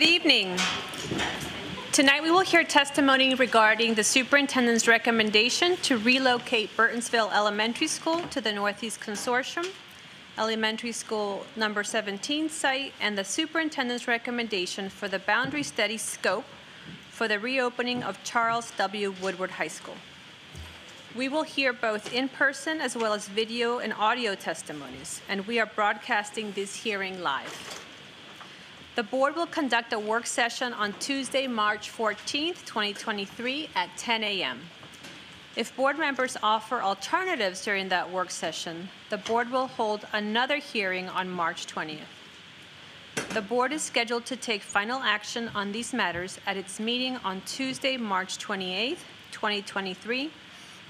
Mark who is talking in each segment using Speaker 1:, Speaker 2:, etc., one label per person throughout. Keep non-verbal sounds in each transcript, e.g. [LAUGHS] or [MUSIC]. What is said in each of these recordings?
Speaker 1: Good evening. Tonight we will hear testimony regarding the superintendent's recommendation to relocate Burtonsville Elementary School to the Northeast Consortium, Elementary School number 17 site, and the superintendent's recommendation for the boundary study scope for the reopening of Charles W. Woodward High School. We will hear both in-person as well as video and audio testimonies, and we are broadcasting this hearing live. The board will conduct a work session on Tuesday, March 14th, 2023 at 10 a.m. If board members offer alternatives during that work session, the board will hold another hearing on March 20th. The board is scheduled to take final action on these matters at its meeting on Tuesday, March 28th, 2023,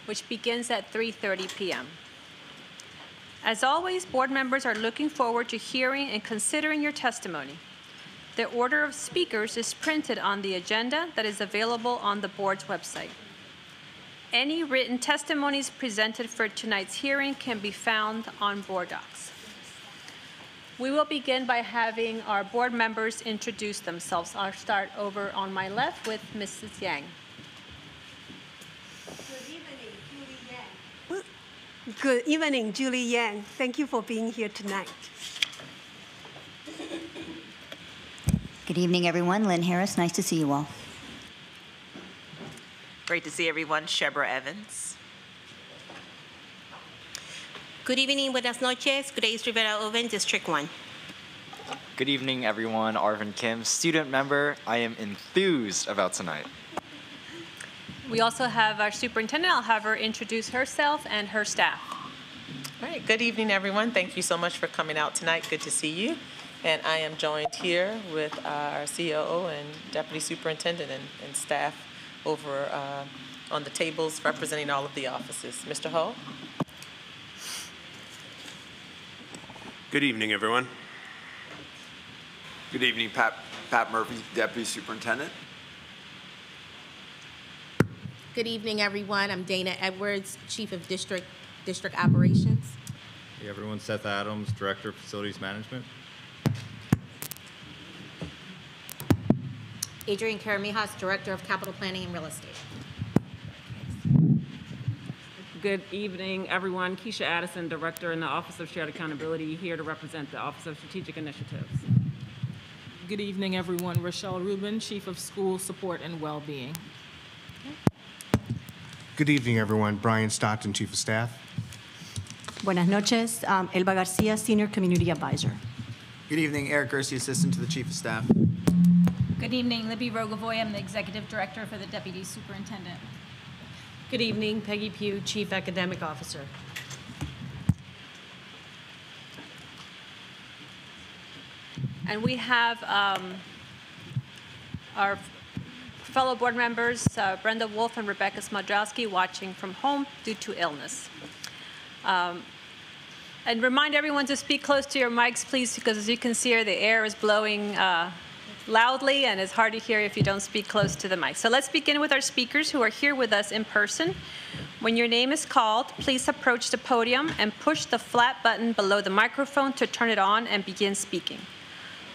Speaker 1: which begins at 3:30 p.m. As always, board members are looking forward to hearing and considering your testimony. The order of speakers is printed on the agenda that is available on the board's website. Any written testimonies presented for tonight's hearing can be found on board docs. We will begin by having our board members introduce themselves. I'll start over on my left with Mrs. Yang.
Speaker 2: Good evening, Julie Yang. Good evening, Julie Yang. Thank you for being here tonight.
Speaker 3: Good evening, everyone. Lynn Harris, nice to see you all.
Speaker 4: Great to see everyone. Shebra Evans.
Speaker 5: Good evening, buenas noches. Grace Rivera Oven, District 1.
Speaker 6: Good evening, everyone. Arvin Kim, student member. I am enthused about tonight.
Speaker 1: We also have our superintendent. I'll have her introduce herself and her staff.
Speaker 7: All right, good evening, everyone. Thank you so much for coming out tonight. Good to see you. And I am joined here with our COO and Deputy Superintendent and, and staff over uh, on the tables representing all of the offices. Mr. Hull?
Speaker 8: Good evening, everyone.
Speaker 9: Good evening, Pat, Pat Murphy, Deputy Superintendent.
Speaker 10: Good evening, everyone. I'm Dana Edwards, Chief of District District Operations.
Speaker 11: Hey everyone, Seth Adams, Director of Facilities Management.
Speaker 12: Adrian Karamihas, Director of Capital Planning and Real Estate.
Speaker 13: Good evening, everyone. Keisha Addison, Director in the Office of Shared Accountability, here to represent the Office of Strategic Initiatives.
Speaker 14: Good evening, everyone. Rochelle Rubin, Chief of School Support and Wellbeing.
Speaker 15: Good evening, everyone. Brian Stockton, Chief of Staff.
Speaker 16: Buenas noches. Um, Elba Garcia, Senior Community Advisor.
Speaker 17: Good evening, Eric Gersi, Assistant to the Chief of Staff.
Speaker 18: Good evening, Libby Rogovoy. I'm the Executive Director for the Deputy Superintendent.
Speaker 19: Good evening, Peggy Pugh, Chief Academic Officer.
Speaker 1: And we have um, our fellow board members, uh, Brenda Wolff and Rebecca Smondrowski, watching from home due to illness. Um, and remind everyone to speak close to your mics, please, because as you can see here, the air is blowing uh, loudly and it's hard to hear if you don't speak close to the mic. So let's begin with our speakers who are here with us in person. When your name is called, please approach the podium and push the flat button below the microphone to turn it on and begin speaking.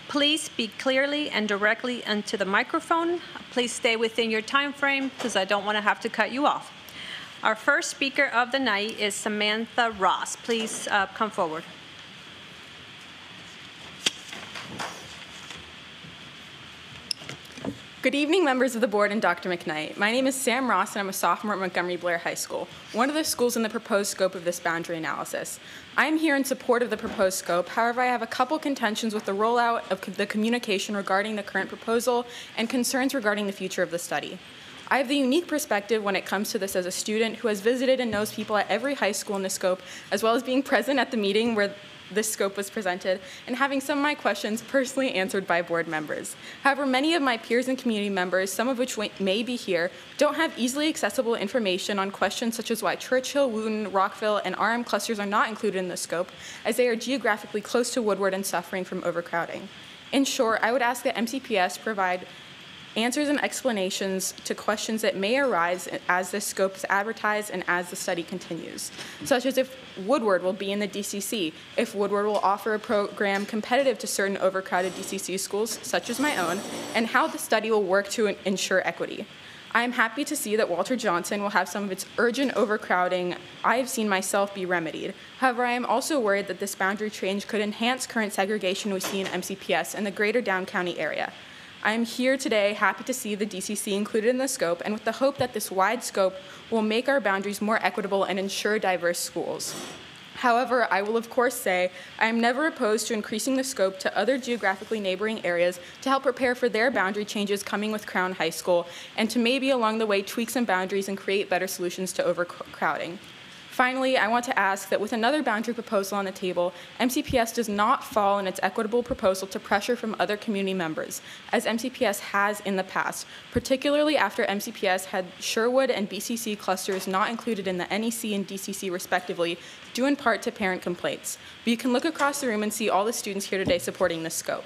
Speaker 1: Please speak clearly and directly into the microphone. Please stay within your time frame because I don't want to have to cut you off. Our first speaker of the night is Samantha Ross. Please uh, come forward.
Speaker 20: Good evening, members of the board and Dr. McKnight. My name is Sam Ross, and I'm a sophomore at Montgomery Blair High School, one of the schools in the proposed scope of this boundary analysis. I am here in support of the proposed scope. However, I have a couple contentions with the rollout of the communication regarding the current proposal and concerns regarding the future of the study. I have the unique perspective when it comes to this as a student who has visited and knows people at every high school in the scope, as well as being present at the meeting where this scope was presented and having some of my questions personally answered by board members. However, many of my peers and community members, some of which may be here, don't have easily accessible information on questions such as why Churchill, Wootton, Rockville, and RM clusters are not included in the scope, as they are geographically close to Woodward and suffering from overcrowding. In short, I would ask that MCPS provide answers and explanations to questions that may arise as this scope is advertised and as the study continues, such as if Woodward will be in the DCC, if Woodward will offer a program competitive to certain overcrowded DCC schools, such as my own, and how the study will work to ensure equity. I am happy to see that Walter Johnson will have some of its urgent overcrowding I have seen myself be remedied. However, I am also worried that this boundary change could enhance current segregation we see in MCPS and the greater Down County area. I am here today happy to see the DCC included in the scope and with the hope that this wide scope will make our boundaries more equitable and ensure diverse schools. However, I will of course say I am never opposed to increasing the scope to other geographically neighboring areas to help prepare for their boundary changes coming with Crown High School and to maybe along the way tweak some boundaries and create better solutions to overcrowding. Finally, I want to ask that with another boundary proposal on the table, MCPS does not fall in its equitable proposal to pressure from other community members, as MCPS has in the past, particularly after MCPS had Sherwood and BCC clusters not included in the NEC and DCC respectively, due in part to parent complaints. But you can look across the room and see all the students here today supporting this scope.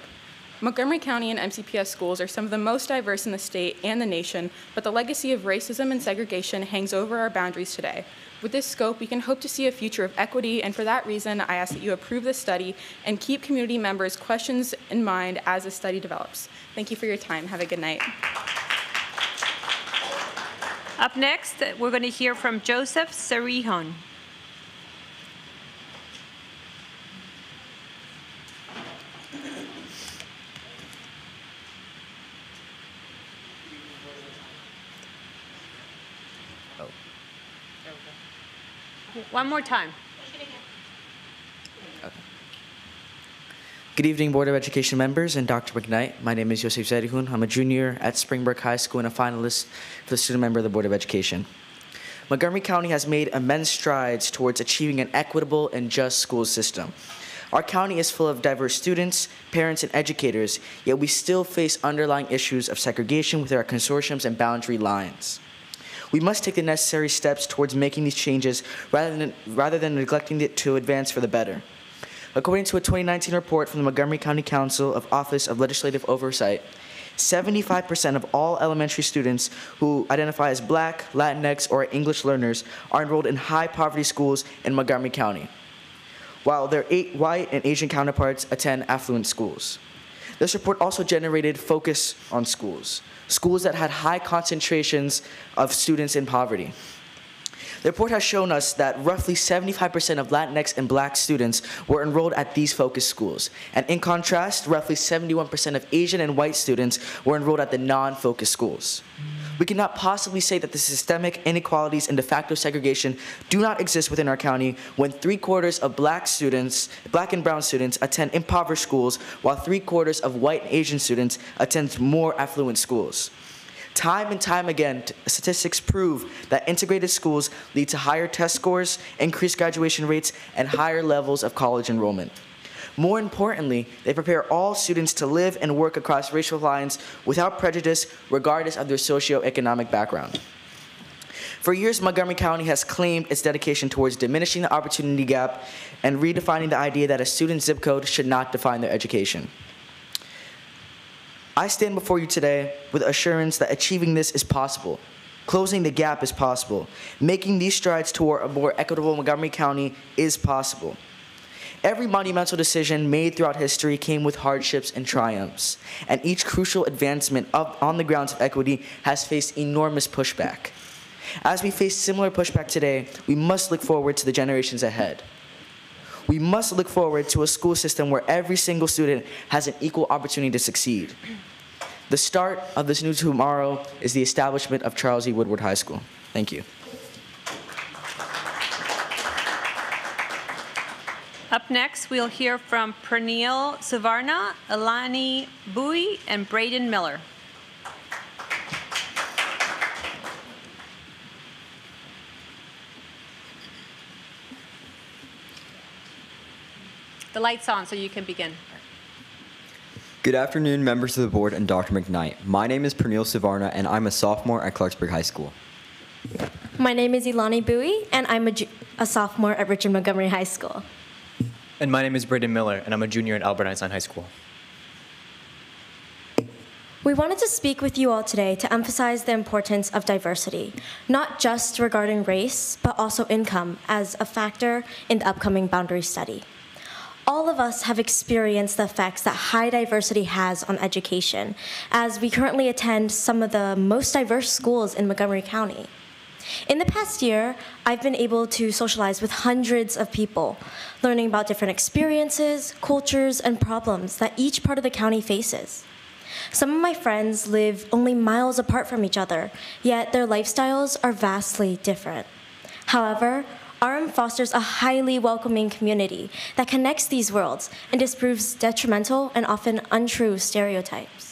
Speaker 20: Montgomery County and MCPS schools are some of the most diverse in the state and the nation, but the legacy of racism and segregation hangs over our boundaries today. With this scope, we can hope to see a future of equity, and for that reason, I ask that you approve this study and keep community members' questions in mind as the study develops. Thank you for your time. Have a good night.
Speaker 1: Up next, we're going to hear from Joseph Zerihun. One more time.
Speaker 21: Good evening, Board of Education members and Dr. McKnight. My name is Yosef Zerihun. I'm a junior at Springbrook High School and a finalist for the student member of the Board of Education. Montgomery County has made immense strides towards achieving an equitable and just school system. Our county is full of diverse students, parents, and educators, yet we still face underlying issues of segregation with our consortiums and boundary lines. We must take the necessary steps towards making these changes rather than, rather than neglecting it to advance for the better. According to a 2019 report from the Montgomery County Council of Office of Legislative Oversight, 75% of all elementary students who identify as Black, Latinx, or English learners are enrolled in high poverty schools in Montgomery County, while their white and Asian counterparts attend affluent schools. This report also generated focus on schools, schools that had high concentrations of students in poverty. The report has shown us that roughly 75% of Latinx and black students were enrolled at these focus schools. And in contrast, roughly 71% of Asian and white students were enrolled at the non-focus schools. We cannot possibly say that the systemic inequalities and de facto segregation do not exist within our county when three quarters of black students, black and brown students attend impoverished schools, while three quarters of white and Asian students attend more affluent schools. Time and time again, statistics prove that integrated schools lead to higher test scores, increased graduation rates, and higher levels of college enrollment. More importantly, they prepare all students to live and work across racial lines without prejudice, regardless of their socioeconomic background. For years, Montgomery County has claimed its dedication towards diminishing the opportunity gap and redefining the idea that a student's zip code should not define their education. I stand before you today with assurance that achieving this is possible. Closing the gap is possible. Making these strides toward a more equitable Montgomery County is possible. Every monumental decision made throughout history came with hardships and triumphs, and each crucial advancement on the grounds of equity has faced enormous pushback. As we face similar pushback today, we must look forward to the generations ahead. We must look forward to a school system where every single student has an equal opportunity to succeed. The start of this new tomorrow is the establishment of Charles E. Woodward High School. Thank you.
Speaker 1: Up next, we'll hear from Pernille Savarna, Alani Bowie, and Braden Miller. The light's on, so you can begin.
Speaker 22: Good afternoon, members of the board and Dr. McKnight. My name is Pernille Savarna, and I'm a sophomore at Clarksburg High School.
Speaker 23: My name is Ilani Bowie, and I'm a, ju- a sophomore at Richard Montgomery High School.
Speaker 24: And my name is Braden Miller, and I'm a junior at Albert Einstein High School.
Speaker 23: We wanted to speak with you all today to emphasize the importance of diversity, not just regarding race, but also income as a factor in the upcoming boundary study. All of us have experienced the effects that high diversity has on education, as we currently attend some of the most diverse schools in Montgomery County. In the past year, I've been able to socialize with hundreds of people, learning about different experiences, cultures, and problems that each part of the county faces. Some of my friends live only miles apart from each other, yet their lifestyles are vastly different. However, RM fosters a highly welcoming community that connects these worlds and disproves detrimental and often untrue stereotypes.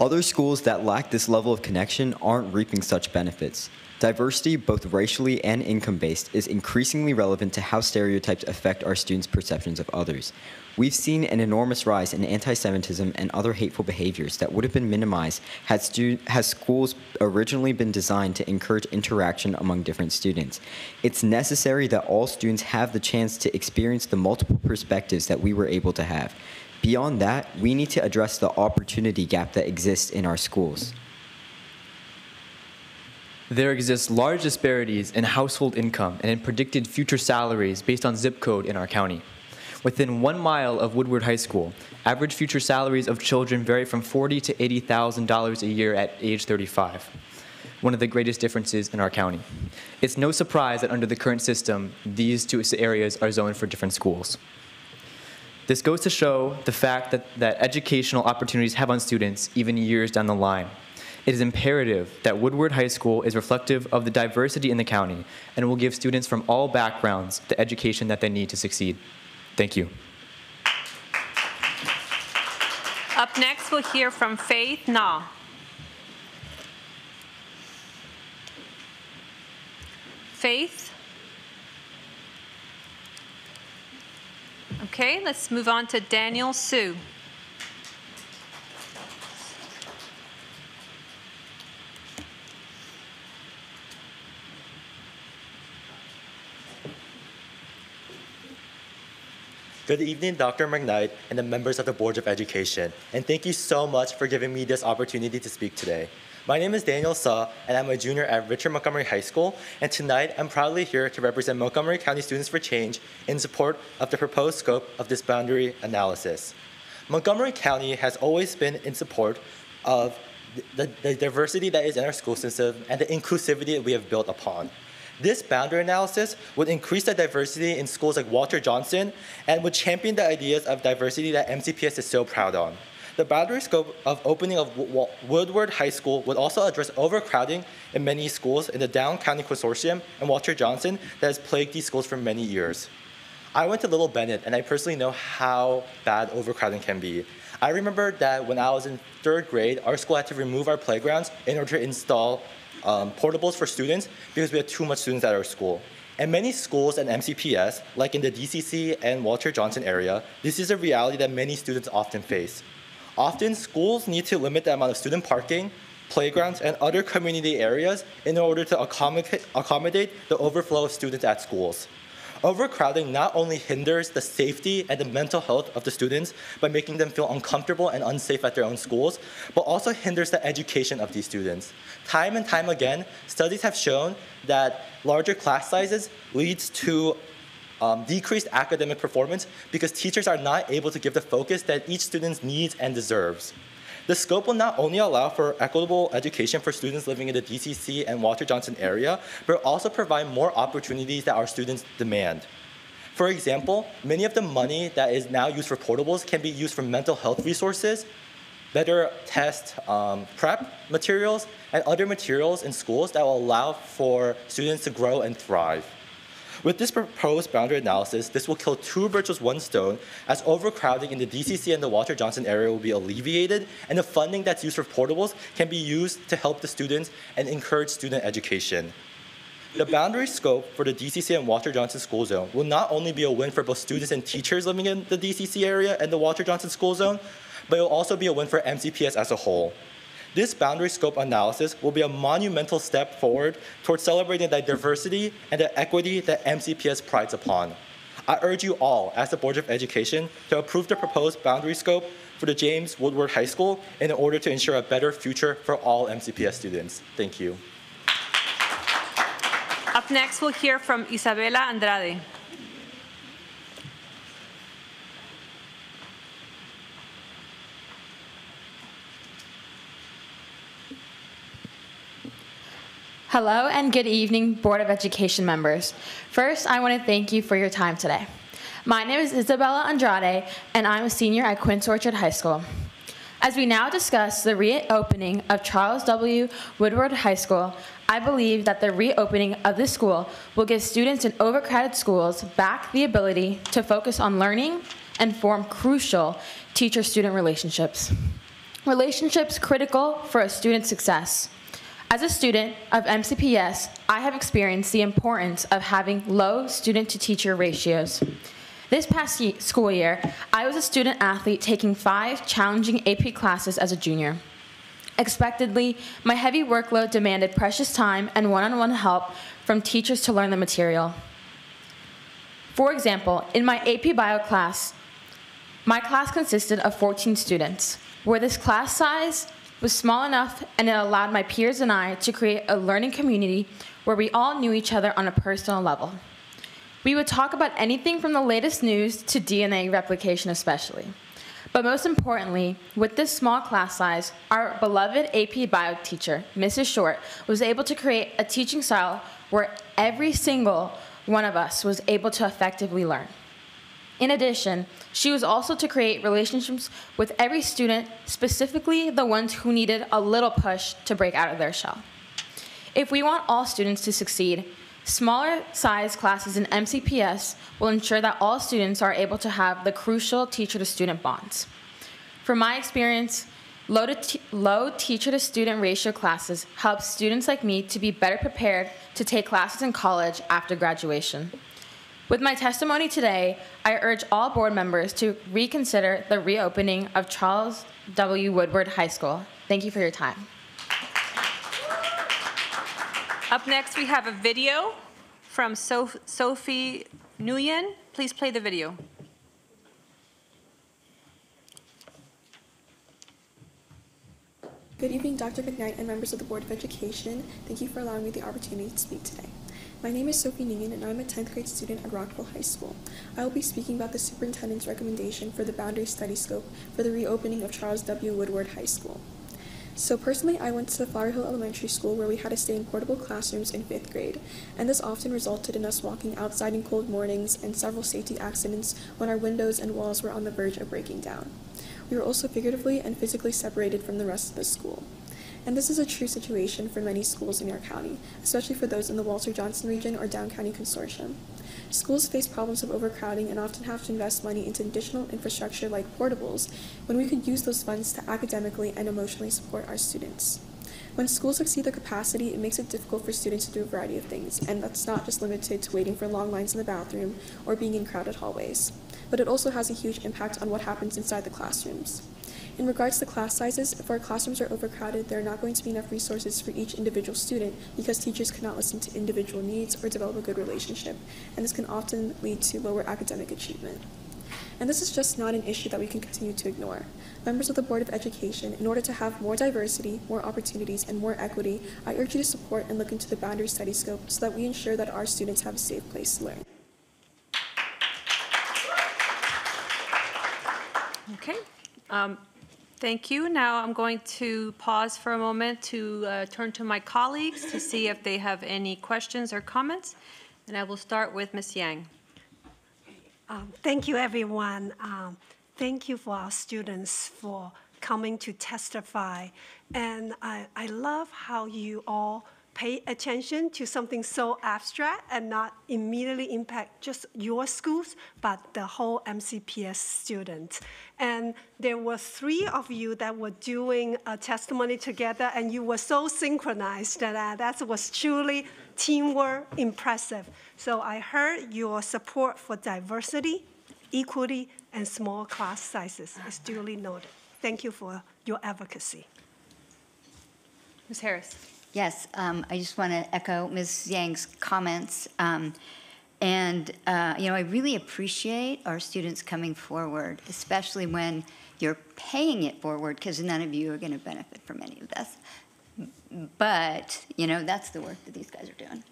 Speaker 22: Other schools that lack this level of connection aren't reaping such benefits. Diversity, both racially and income based, is increasingly relevant to how stereotypes affect our students' perceptions of others. We've seen an enormous rise in anti Semitism and other hateful behaviors that would have been minimized had, schools originally been designed to encourage interaction among different students. It's necessary that all students have the chance to experience the multiple perspectives that we were able to have. Beyond that, we need to address the opportunity gap that exists in our schools.
Speaker 25: There exist large disparities in household income and in predicted future salaries based on zip code in our county. Within one mile of Woodward High School, average future salaries of children vary from forty to eighty thousand dollars a year at age 35. One of the greatest differences in our county. It's no surprise that under the current system, these two areas are zoned for different schools. This goes to show the fact that, that educational opportunities have on students even years down the line. It is imperative that Woodward High School is reflective of the diversity in the county and will give students from all backgrounds the education that they need to succeed. Thank you.
Speaker 1: Up next, we'll hear from Faith Na. Faith? Okay, let's move on to Daniel Sue.
Speaker 26: Good evening, Dr. McKnight and the members of the Board of Education, and thank you so much for giving me this opportunity to speak today. My name is Daniel Saw, and I'm a junior at Richard Montgomery High School, and tonight I'm proudly here to represent Montgomery County Students for Change in support of the proposed scope of this boundary analysis. Montgomery County has always been in support of the, the diversity that is in our school system and the inclusivity that we have built upon. This boundary analysis would increase the diversity in schools like Walter Johnson and would champion the ideas of diversity that MCPS is so proud on. The boundary scope of opening of Woodward High School would also address overcrowding in many schools in the Down County Consortium and Walter Johnson that has plagued these schools for many years. I went to Little Bennett and I personally know how bad overcrowding can be. I remember that when I was in third grade, our school had to remove our playgrounds in order to install um, portables for students because we had too much students at our school. And many schools and MCPS, like in the DCC and Walter Johnson area, this is a reality that many students often face. Often, schools need to limit the amount of student parking, playgrounds, and other community areas in order to accommodate, the overflow of students at schools. Overcrowding not only hinders the safety and the mental health of the students by making them feel uncomfortable and unsafe at their own schools, but also hinders the education of these students. Time and time again, studies have shown that larger class sizes leads to um, decreased academic performance because teachers are not able to give the focus that each student needs and deserves. The scope will not only allow for equitable education for students living in the DCC and Walter Johnson area, but also provide more opportunities that our students demand. For example, many of the money that is now used for portables can be used for mental health resources, better test um, prep materials, and other materials in schools that will allow for students to grow and thrive. With this proposed boundary analysis, this will kill two birds with one stone, as overcrowding in the DCC and the Walter Johnson area will be alleviated, and the funding that's used for portables can be used to help the students and encourage student education. The boundary scope for the DCC and Walter Johnson school zone will not only be a win for both students and teachers living in the DCC area and the Walter Johnson school zone, but it will also be a win for MCPS as a whole. This boundary scope analysis will be a monumental step forward towards celebrating the diversity and the equity that MCPS prides upon. I urge you all, as the Board of Education, to approve the proposed boundary scope for the James Woodward High School in order to ensure a better future for all MCPS students. Thank you.
Speaker 1: Up next, we'll hear from Isabela Andrade.
Speaker 27: Hello and good evening, Board of Education members. First, I want to thank you for your time today. My name is Isabella Andrade, and I'm a senior at Quince Orchard High School. As we now discuss the reopening of Charles W. Woodward High School, I believe that the reopening of this school will give students in overcrowded schools back the ability to focus on learning and form crucial teacher student relationships. Relationships critical for a student's success. As a student of MCPS, I have experienced the importance of having low student to teacher ratios. This past school year, I was a student athlete taking five challenging AP classes as a junior. Expectedly, my heavy workload demanded precious time and one on one help from teachers to learn the material. For example, in my AP Bio class, my class consisted of 14 students, where this class size was small enough and it allowed my peers and I to create a learning community where we all knew each other on a personal level. We would talk about anything from the latest news to DNA replication, especially. But most importantly, with this small class size, our beloved AP Bio teacher, Mrs. Short, was able to create a teaching style where every single one of us was able to effectively learn. In addition, she was also to create relationships with every student, specifically the ones who needed a little push to break out of their shell. If we want all students to succeed, smaller size classes in MCPS will ensure that all students are able to have the crucial teacher to student bonds. From my experience, low, low teacher to student ratio classes help students like me to be better prepared to take classes in college after graduation. With my testimony today, I urge all board members to reconsider the reopening of Charles W. Woodward High School. Thank you for your time.
Speaker 1: Up next, we have a video from Soph- Sophie Nguyen. Please play the video.
Speaker 28: Good evening, Dr. McKnight and members of the Board of Education. Thank you for allowing me the opportunity to speak today. My name is Sophie Nguyen, and I'm a 10th grade student at Rockville High School. I will be speaking about the superintendent's recommendation for the boundary study scope for the reopening of Charles W. Woodward High School. So, personally, I went to the Flower Hill Elementary School where we had to stay in portable classrooms in fifth grade, and this often resulted in us walking outside in cold mornings and several safety accidents when our windows and walls were on the verge of breaking down. We were also figuratively and physically separated from the rest of the school. And this is a true situation for many schools in York County, especially for those in the Walter Johnson region or Down County Consortium. Schools face problems of overcrowding and often have to invest money into additional infrastructure like portables when we could use those funds to academically and emotionally support our students. When schools exceed their capacity, it makes it difficult for students to do a variety of things, and that's not just limited to waiting for long lines in the bathroom or being in crowded hallways, but it also has a huge impact on what happens inside the classrooms. In regards to class sizes, if our classrooms are overcrowded, there are not going to be enough resources for each individual student because teachers cannot listen to individual needs or develop a good relationship, and this can often lead to lower academic achievement. And this is just not an issue that we can continue to ignore. Members of the Board of Education, in order to have more diversity, more opportunities, and more equity, I urge you to support and look into the boundary study scope so that we ensure that our students have a safe place to learn.
Speaker 1: Okay. Um, Thank you. Now I'm going to pause for a moment to uh, turn to my colleagues to see if they have any questions or comments. And I will start with Ms. Yang.
Speaker 29: Um, Thank you, everyone. Um, Thank you for our students for coming to testify. And I, I love how you all pay attention to something so abstract and not immediately impact just your schools, but the whole MCPS students. And there were three of you that were doing a testimony together, and you were so synchronized that uh, that was truly teamwork impressive. So I heard your support for diversity, equity, and small class sizes is duly noted. Thank you for your advocacy.
Speaker 1: Ms. Harris.
Speaker 24: Yes, um, I just want to echo Ms. Yang's comments. Um, and, uh, you know, I really appreciate our students coming forward, especially when you're paying it forward because none of you are going to benefit from any of this. But, you know, that's the work that these guys are doing.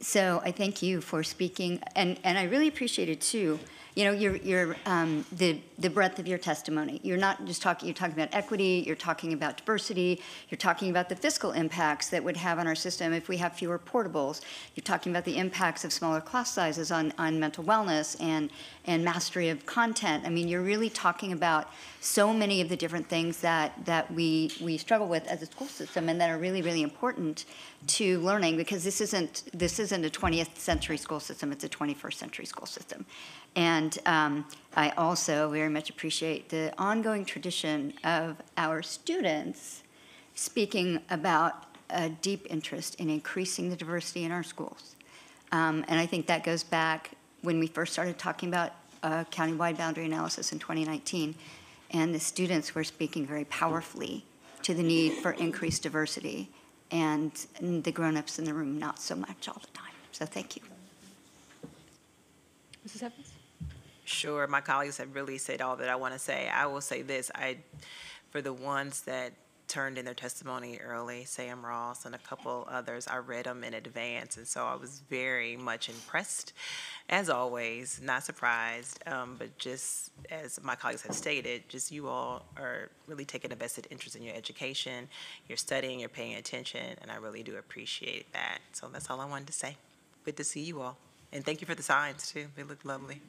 Speaker 24: So I thank you for speaking, and, and I really appreciate it too. You know, your, your, um, the, the breadth of your testimony. You're not just talking, you're talking about equity, you're talking about diversity, you're talking about the fiscal impacts that would have on our system if we have fewer portables. You're talking about the impacts of smaller class sizes on, on mental wellness and, and mastery of content. I mean, you're really talking about so many of the different things that, that we, we struggle with as a school system and that are really, really important to learning because this isn't, this isn't a 20th century school system, it's a 21st century school system. And um, I also very much appreciate the ongoing tradition of our students speaking about a deep interest in increasing the diversity in our schools. Um, and I think that goes back when we first started talking about uh, countywide boundary analysis in 2019. And the students were speaking very powerfully to the need for increased diversity, and the grown-ups in the room not so much all the time. So thank you.
Speaker 1: Mrs. Evans?
Speaker 30: Sure, my colleagues have really said all that I want to say. I will say this, I, for the ones that turned in their testimony early, Sam Ross and a couple others, I read them in advance, and so I was very much impressed. As always, not surprised, um, but just as my colleagues have stated, just you all are really taking a vested interest in your education, you're studying, you're paying attention, and I really do appreciate that. So that's all I wanted to say. Good to see you all. And thank you for the signs, too. They look lovely.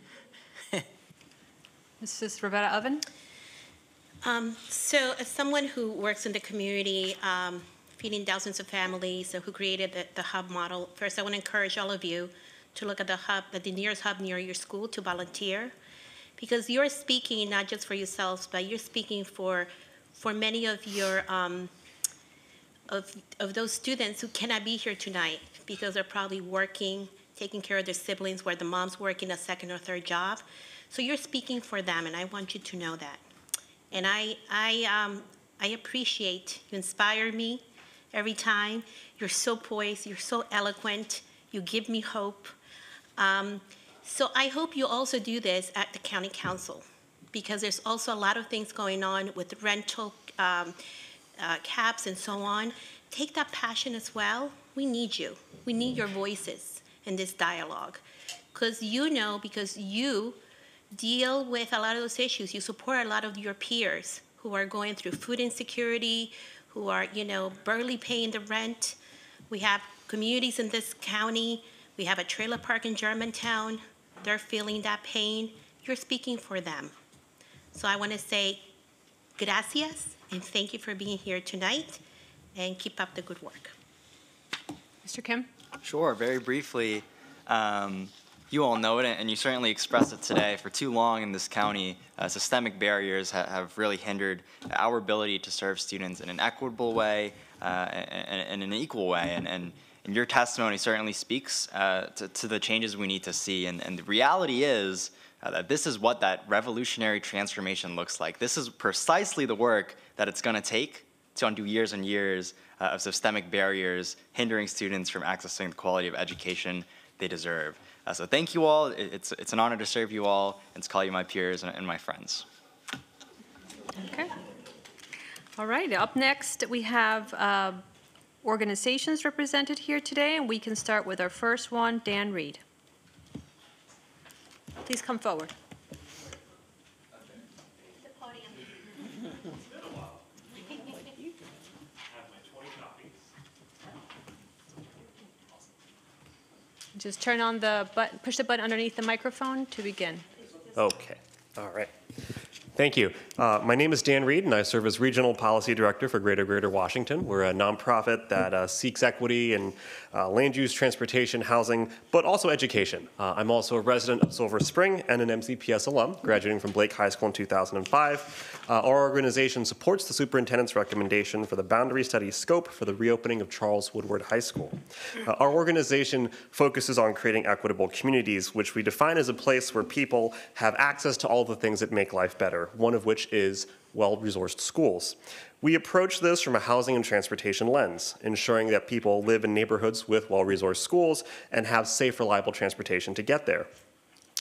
Speaker 30: [LAUGHS]
Speaker 1: Mrs. Rivera-Oven?
Speaker 31: Um, so, as someone who works in the community, um, feeding thousands of families, so who created the, the hub model, first I want to encourage all of you to look at the hub, at the nearest hub near your school to volunteer, because you're speaking not just for yourselves, but you're speaking for for many of your um, of of those students who cannot be here tonight because they're probably working, taking care of their siblings, where the mom's working a second or third job. So you're speaking for them, and I want you to know that. And I, I, um, I appreciate you inspire me every time. You're so poised, you're so eloquent, you give me hope. Um, so I hope you also do this at the county council because there's also a lot of things going on with rental um, uh, caps and so on. Take that passion as well. We need you. We need your voices in this dialogue because you know, because you deal with a lot of those issues. You support a lot of your peers who are going through food insecurity, who are, you know, barely paying the rent. We have communities in this county. We have a trailer park in Germantown. They're feeling that pain. You're speaking for them. So I want to say gracias and thank you for being here tonight and keep up the good work.
Speaker 1: Mr. Kim?
Speaker 32: Sure, very briefly. Um, you all know it, and you certainly expressed it today. For too long in this county, uh, systemic barriers ha have really hindered our ability to serve students in an equitable way uh, and, and, in an equal way. And, and, and your testimony certainly speaks uh, to, to, the changes we need to see. And, and the reality is uh, that this is what that revolutionary transformation looks like. This is precisely the work that it's going to take to undo years and years uh, of systemic barriers hindering students from accessing the quality of education they deserve. Uh, so thank you all. It's, it's an honor to serve you all and to call you my peers and, and my friends.
Speaker 1: Okay. All right, up next we have uh, organizations represented here today, and we can start with our first one, Dan Reed. Please come forward. Just turn on the button, push the button underneath the microphone to begin.
Speaker 33: Okay, all right. Thank you. Uh, my name is Dan Reed, and I serve as Regional Policy Director for Greater Greater Washington. We're a nonprofit that uh, seeks equity in uh, land use, transportation, housing, but also education. Uh, I'm also a resident of Silver Spring and an MCPS alum, graduating from Blake High School in 2005. Uh, our organization supports the superintendent's recommendation for the boundary study scope for the reopening of Charles Woodward High School. Uh, our organization focuses on creating equitable communities, which we define as a place where people have access to all the things that make life better, one of which is well-resourced schools. We approach this from a housing and transportation lens, ensuring that people live in neighborhoods with well-resourced schools and have safe, reliable transportation to get there.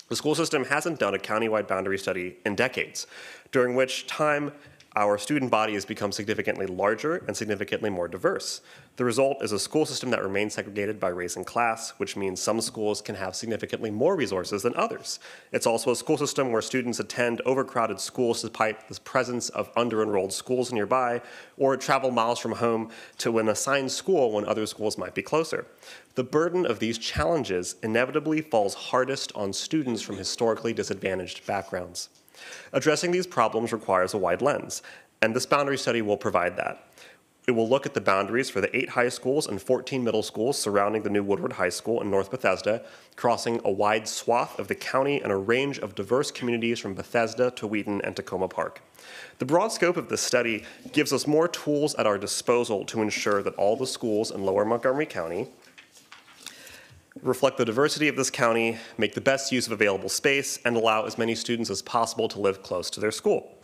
Speaker 33: The school system hasn't done a countywide boundary study in decades, during which time our student body has become significantly larger and significantly more diverse. The result is a school system that remains segregated by race and class, which means some schools can have significantly more resources than others. It's also a school system where students attend overcrowded schools despite the presence of under-enrolled schools nearby, or travel miles from home to an assigned school when other schools might be closer. The burden of these challenges inevitably falls hardest on students from historically disadvantaged backgrounds. Addressing these problems requires a wide lens, and this boundary study will provide that. It will look at the boundaries for the eight high schools and 14 middle schools surrounding the new Woodward High School in North Bethesda, crossing a wide swath of the county and a range of diverse communities from Bethesda to Wheaton and Takoma Park. The broad scope of this study gives us more tools at our disposal to ensure that all the schools in lower Montgomery County reflect the diversity of this county, make the best use of available space, and allow as many students as possible to live close to their school.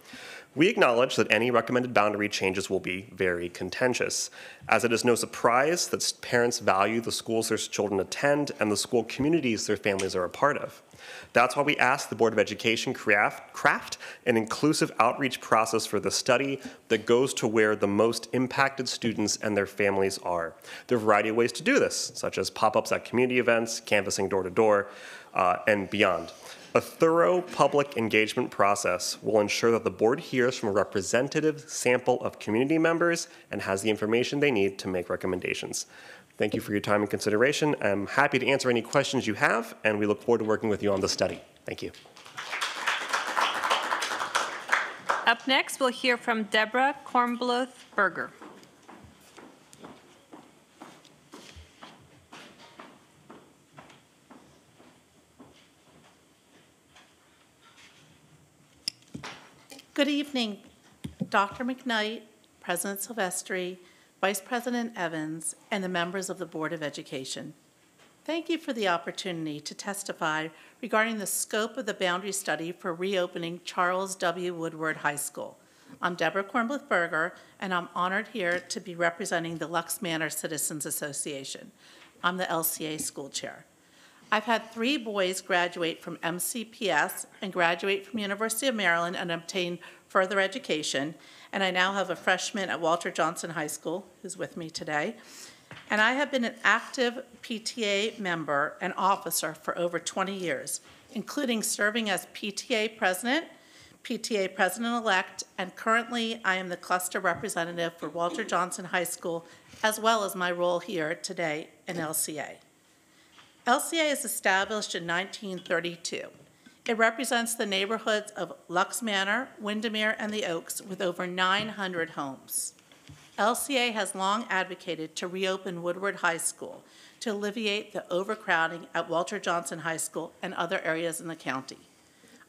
Speaker 33: We acknowledge that any recommended boundary changes will be very contentious, as it is no surprise that parents value the schools their children attend and the school communities their families are a part of. That's why we asked the Board of Education craft, craft an inclusive outreach process for the study that goes to where the most impacted students and their families are. There are a variety of ways to do this, such as pop-ups at community events, canvassing door to door, uh, and beyond. A thorough public engagement process will ensure that the board hears from a representative sample of community members and has the information they need to make recommendations. Thank you for your time and consideration. I'm happy to answer any questions you have, and we look forward to working with you on the study. Thank you.
Speaker 1: Up next, we'll hear from Deborah Kornbluth Berger.
Speaker 34: Good evening, Dr. McKnight, President Silvestri, Vice President Evans, and the members of the Board of Education. Thank you for the opportunity to testify regarding the scope of the boundary study for reopening Charles W. Woodward High School. I'm Deborah Kornbluth Berger, and I'm honored here to be representing the Luxmanor Citizens Association. I'm the LCA school chair. I've had three boys graduate from MCPS and graduate from University of Maryland and obtain further education. And I now have a freshman at Walter Johnson High School who's with me today. And I have been an active PTA member and officer for over 20 years, including serving as PTA president, PTA president-elect, and currently I am the cluster representative for Walter Johnson High School, as well as my role here today in LCA. LCA is established in 1932. It represents the neighborhoods of Luxmanor, Windermere, and the Oaks with over 900 homes. LCA has long advocated to reopen Woodward High School to alleviate the overcrowding at Walter Johnson High School and other areas in the county.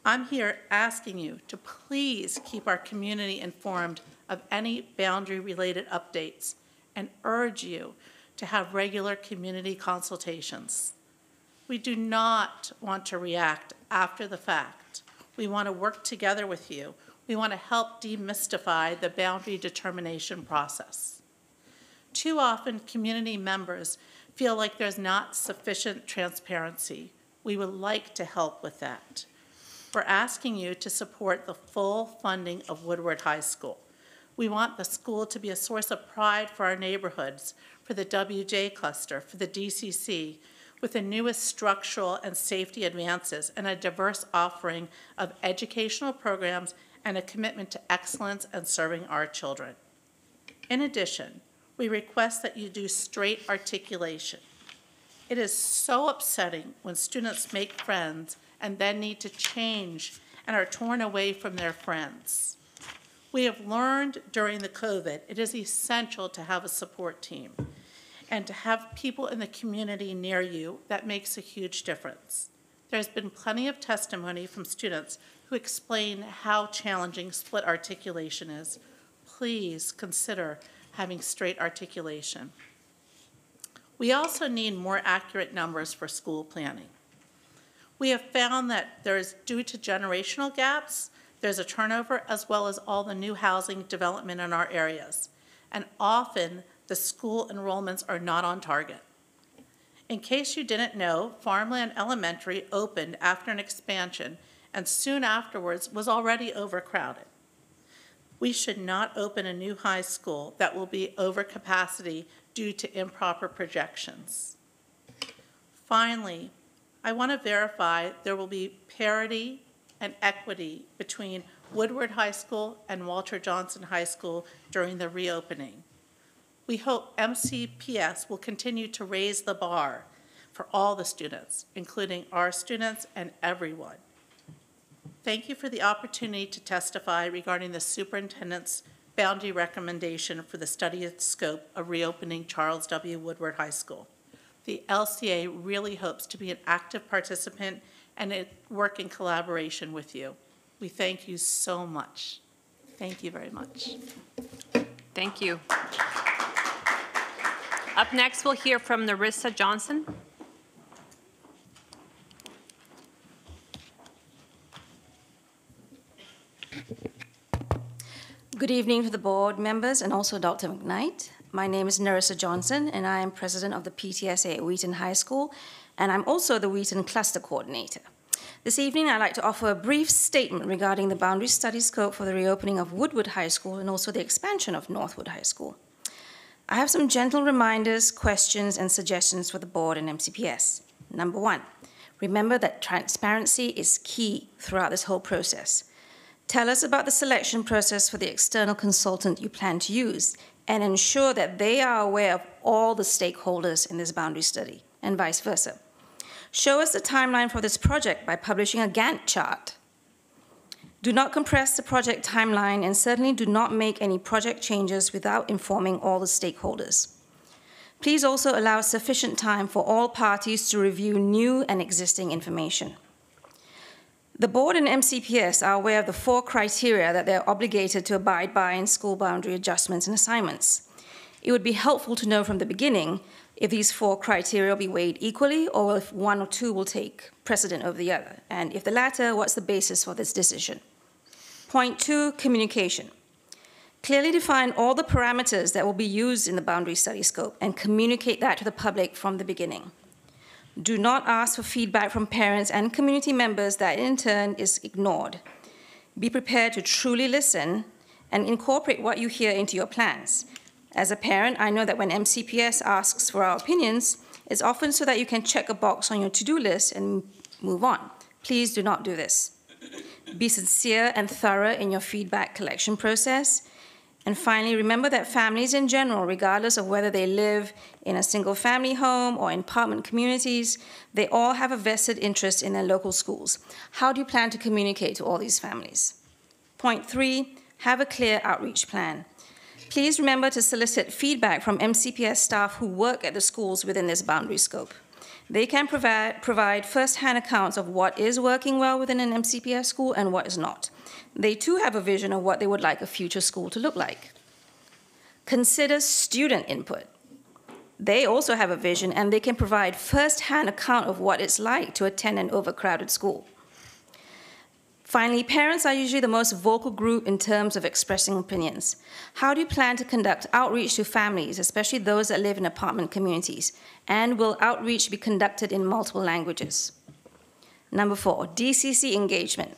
Speaker 34: I'm here asking you to please keep our community informed of any boundary-related updates and urge you to have regular community consultations. We do not want to react after the fact. We want to work together with you. We want to help demystify the boundary determination process. Too often, community members feel like there's not sufficient transparency. We would like to help with that. We're asking you to support the full funding of Woodward High School. We want the school to be a source of pride for our neighborhoods, for the WJ cluster, for the DCC, with the newest structural and safety advances and a diverse offering of educational programs and a commitment to excellence and serving our children. In addition, we request that you do straight articulation. It is so upsetting when students make friends and then need to change and are torn away from their friends. We have learned during the COVID it is essential to have a support team and to have people in the community near you, that makes a huge difference. There's been plenty of testimony from students who explain how challenging split articulation is. Please consider having straight articulation. We also need more accurate numbers for school planning. We have found that there is, due to generational gaps, there's a turnover as well as all the new housing development in our areas. And often the school enrollments are not on target.
Speaker 35: In case you didn't know, Farmland Elementary opened after an expansion and soon afterwards was already overcrowded. We should not open a new high school that will be over capacity due to improper projections. Finally, I want to verify there will be parity and equity between Woodward High School and Walter Johnson High School during the reopening. We hope MCPS will continue to raise the bar for all the students, including our students and everyone. Thank you for the opportunity to testify regarding the superintendent's boundary recommendation for the study and scope of reopening Charles W. Woodward High School. The LCA really hopes to be an active participant and work in collaboration with you. We thank you so much. Thank you very much.
Speaker 1: Thank you. Up next, we'll hear from Narissa Johnson.
Speaker 36: Good evening to the board members and also Dr. McKnight. My name is Narissa Johnson, and I am president of the PTSA at Wheaton High School, and I'm also the Wheaton Cluster Coordinator. This evening, I'd like to offer a brief statement regarding the boundary study scope for the reopening of Woodward High School and also the expansion of Northwood High School. I have some gentle reminders, questions, and suggestions for the board and MCPS. Number one, remember that transparency is key throughout this whole process. Tell us about the selection process for the external consultant you plan to use and ensure that they are aware of all the stakeholders in this boundary study and vice versa. Show us the timeline for this project by publishing a Gantt chart. Do not compress the project timeline and certainly do not make any project changes without informing all the stakeholders. Please also allow sufficient time for all parties to review new and existing information. The board and MCPS are aware of the four criteria that they're obligated to abide by in school boundary adjustments and assignments. It would be helpful to know from the beginning if these four criteria will be weighed equally or if one or two will take precedent over the other. And if the latter, what's the basis for this decision? Point two communication. Clearly define all the parameters that will be used in the boundary study scope and communicate that to the public from the beginning. Do not ask for feedback from parents and community members that in turn is ignored. Be prepared to truly listen and incorporate what you hear into your plans. As a parent, I know that when MCPS asks for our opinions, it's often so that you can check a box on your to do list and move on. Please do not do this. Be sincere and thorough in your feedback collection process. And finally, remember that families in general, regardless of whether they live in a single family home or in apartment communities, they all have a vested interest in their local schools. How do you plan to communicate to all these families? Point three, have a clear outreach plan. Please remember to solicit feedback from MCPS staff who work at the schools within this boundary scope. They can provide, provide first-hand accounts of what is working well within an MCPS school and what is not. They too have a vision of what they would like a future school to look like. Consider student input. They also have a vision and they can provide first-hand account of what it's like to attend an overcrowded school. Finally, parents are usually the most vocal group in terms of expressing opinions. How do you plan to conduct outreach to families, especially those that live in apartment communities? And will outreach be conducted in multiple languages? Number four, DCC engagement.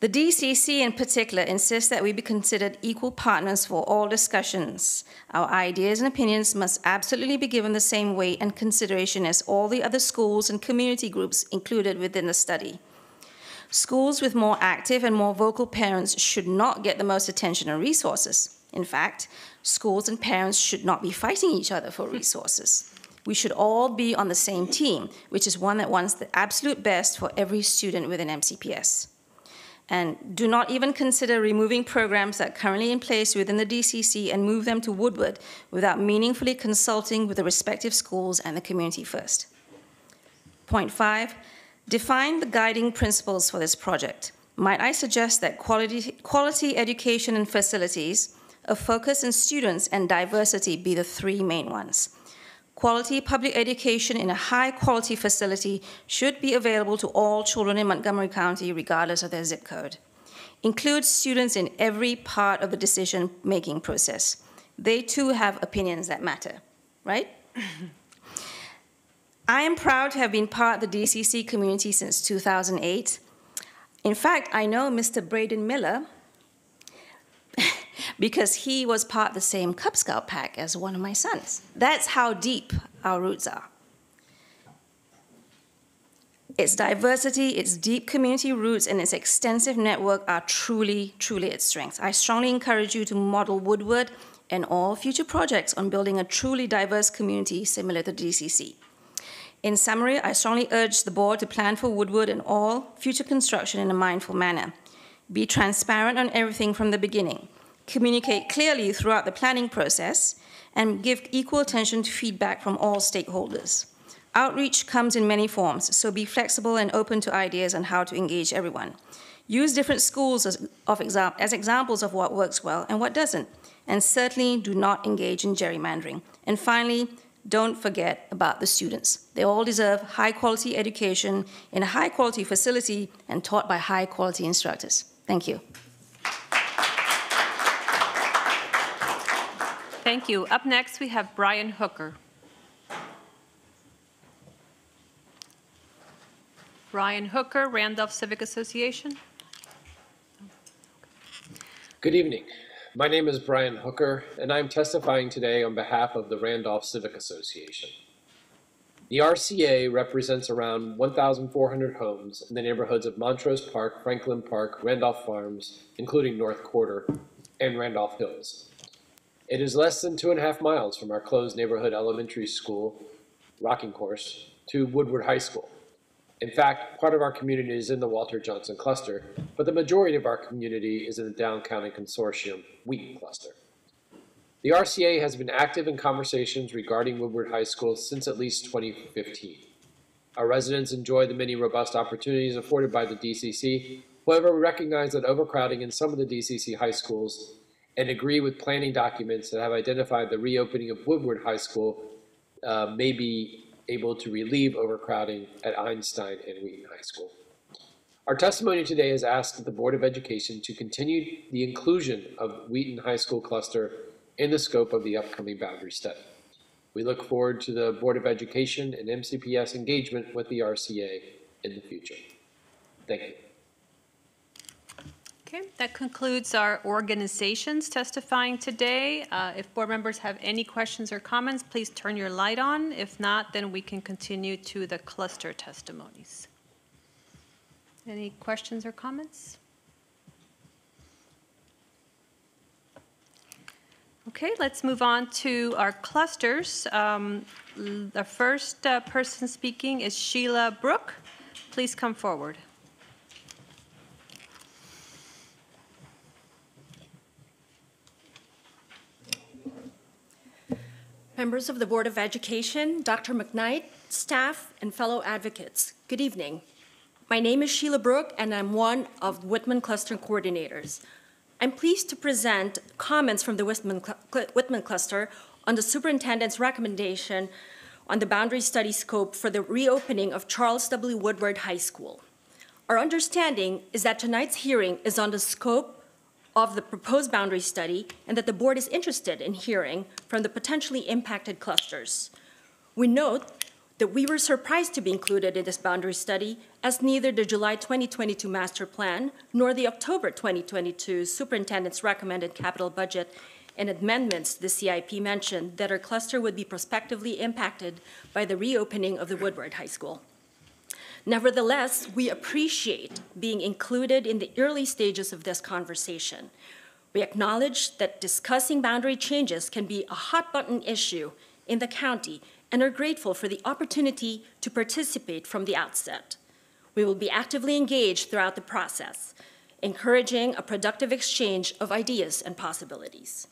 Speaker 36: The DCC in particular insists that we be considered equal partners for all discussions. Our ideas and opinions must absolutely be given the same weight and consideration as all the other schools and community groups included within the study. Schools with more active and more vocal parents should not get the most attention and resources. In fact, schools and parents should not be fighting each other for resources. We should all be on the same team, which is one that wants the absolute best for every student within MCPS. And do not even consider removing programs that are currently in place within the DCC and move them to Woodward without meaningfully consulting with the respective schools and the community first. Point five, Define the guiding principles for this project. Might I suggest that quality, quality education and facilities, a focus in students, and diversity be the three main ones? Quality public education in a high quality facility should be available to all children in Montgomery County, regardless of their zip code. Include students in every part of the decision making process. They too have opinions that matter, right? [LAUGHS] I am proud to have been part of the DCC community since 2008. In fact, I know Mr. Braden Miller [LAUGHS] because he was part of the same Cub Scout pack as one of my sons. That's how deep our roots are. Its diversity, its deep community roots, and its extensive network are truly, truly its strengths. I strongly encourage you to model Woodward and all future projects on building a truly diverse community similar to DCC. In summary, I strongly urge the board to plan for Woodward and all future construction in a mindful manner. Be transparent on everything from the beginning. Communicate clearly throughout the planning process and give equal attention to feedback from all stakeholders. Outreach comes in many forms, so be flexible and open to ideas on how to engage everyone. Use different schools as, as examples of what works well and what doesn't, and certainly do not engage in gerrymandering. And finally, don't forget about the students. They all deserve high quality education in a high quality facility and taught by high quality instructors. Thank you.
Speaker 1: Thank you. Up next, we have Brian Hooker. Brian Hooker, Randolph Civic Association.
Speaker 37: Good evening. My name is Brian Hooker, and I'm testifying today on behalf of the Randolph Civic Association. The RCA represents around 1,400 homes in the neighborhoods of Montrose Park, Franklin Park, Randolph Farms, including North Quarter, and Randolph Hills. It is less than two and a half miles from our closed neighborhood elementary school, Rocking Horse, to Woodward High School. In fact, part of our community is in the Walter Johnson cluster, but the majority of our community is in the Down County Consortium Wheaton cluster. The RCA has been active in conversations regarding Woodward High School since at least 2015. Our residents enjoy the many robust opportunities afforded by the DCC. However, we recognize that overcrowding in some of the DCC high schools and agree with planning documents that have identified the reopening of Woodward High School uh, may be able to relieve overcrowding at Einstein and Wheaton High School. Our testimony today has asked the Board of Education to continue the inclusion of Wheaton High School cluster in the scope of the upcoming boundary study. We look forward to the Board of Education and MCPS engagement with the RCA in the future. Thank you.
Speaker 1: Okay, that concludes our organizations testifying today. Uh, If board members have any questions or comments, please turn your light on. If not, then we can continue to the cluster testimonies. Any questions or comments? Okay, let's move on to our clusters. Um, The first uh, person speaking is Sheila Brook. Please come forward.
Speaker 38: Members of the Board of Education, Dr. McKnight, staff, and fellow advocates, good evening. My name is Sheila Brook, and I'm one of Whitman Cluster coordinators. I'm pleased to present comments from the Whitman, Cl- Whitman Cluster on the superintendent's recommendation on the boundary study scope for the reopening of Charles W. Woodward High School. Our understanding is that tonight's hearing is on the scope of the proposed boundary study and that the board is interested in hearing from the potentially impacted clusters. We note that we were surprised to be included in this boundary study as neither the July 2022 master plan nor the October 2022 superintendent's recommended capital budget and amendments to the CIP mentioned that our cluster would be prospectively impacted by the reopening of the Woodward High School. Nevertheless, we appreciate being included in the early stages of this conversation. We acknowledge that discussing boundary changes can be a hot button issue in the county and are grateful for the opportunity to participate from the outset. We will be actively engaged throughout the process, encouraging a productive exchange of ideas and possibilities.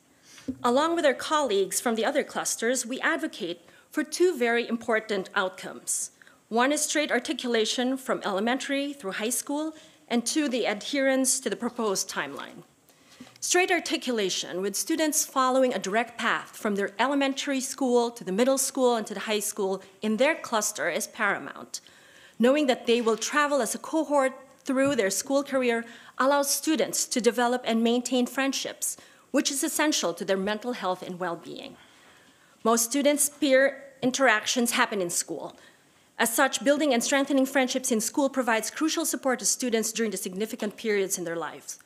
Speaker 38: Along with our colleagues from the other clusters, we advocate for two very important outcomes. One is straight articulation from elementary through high school, and two, the adherence to the proposed timeline. Straight articulation, with students following a direct path from their elementary school to the middle school and to the high school in their cluster, is paramount. Knowing that they will travel as a cohort through their school career allows students to develop and maintain friendships, which is essential to their mental health and well being. Most students' peer interactions happen in school. As such, building and strengthening friendships in school provides crucial support to students during the significant periods in their lives.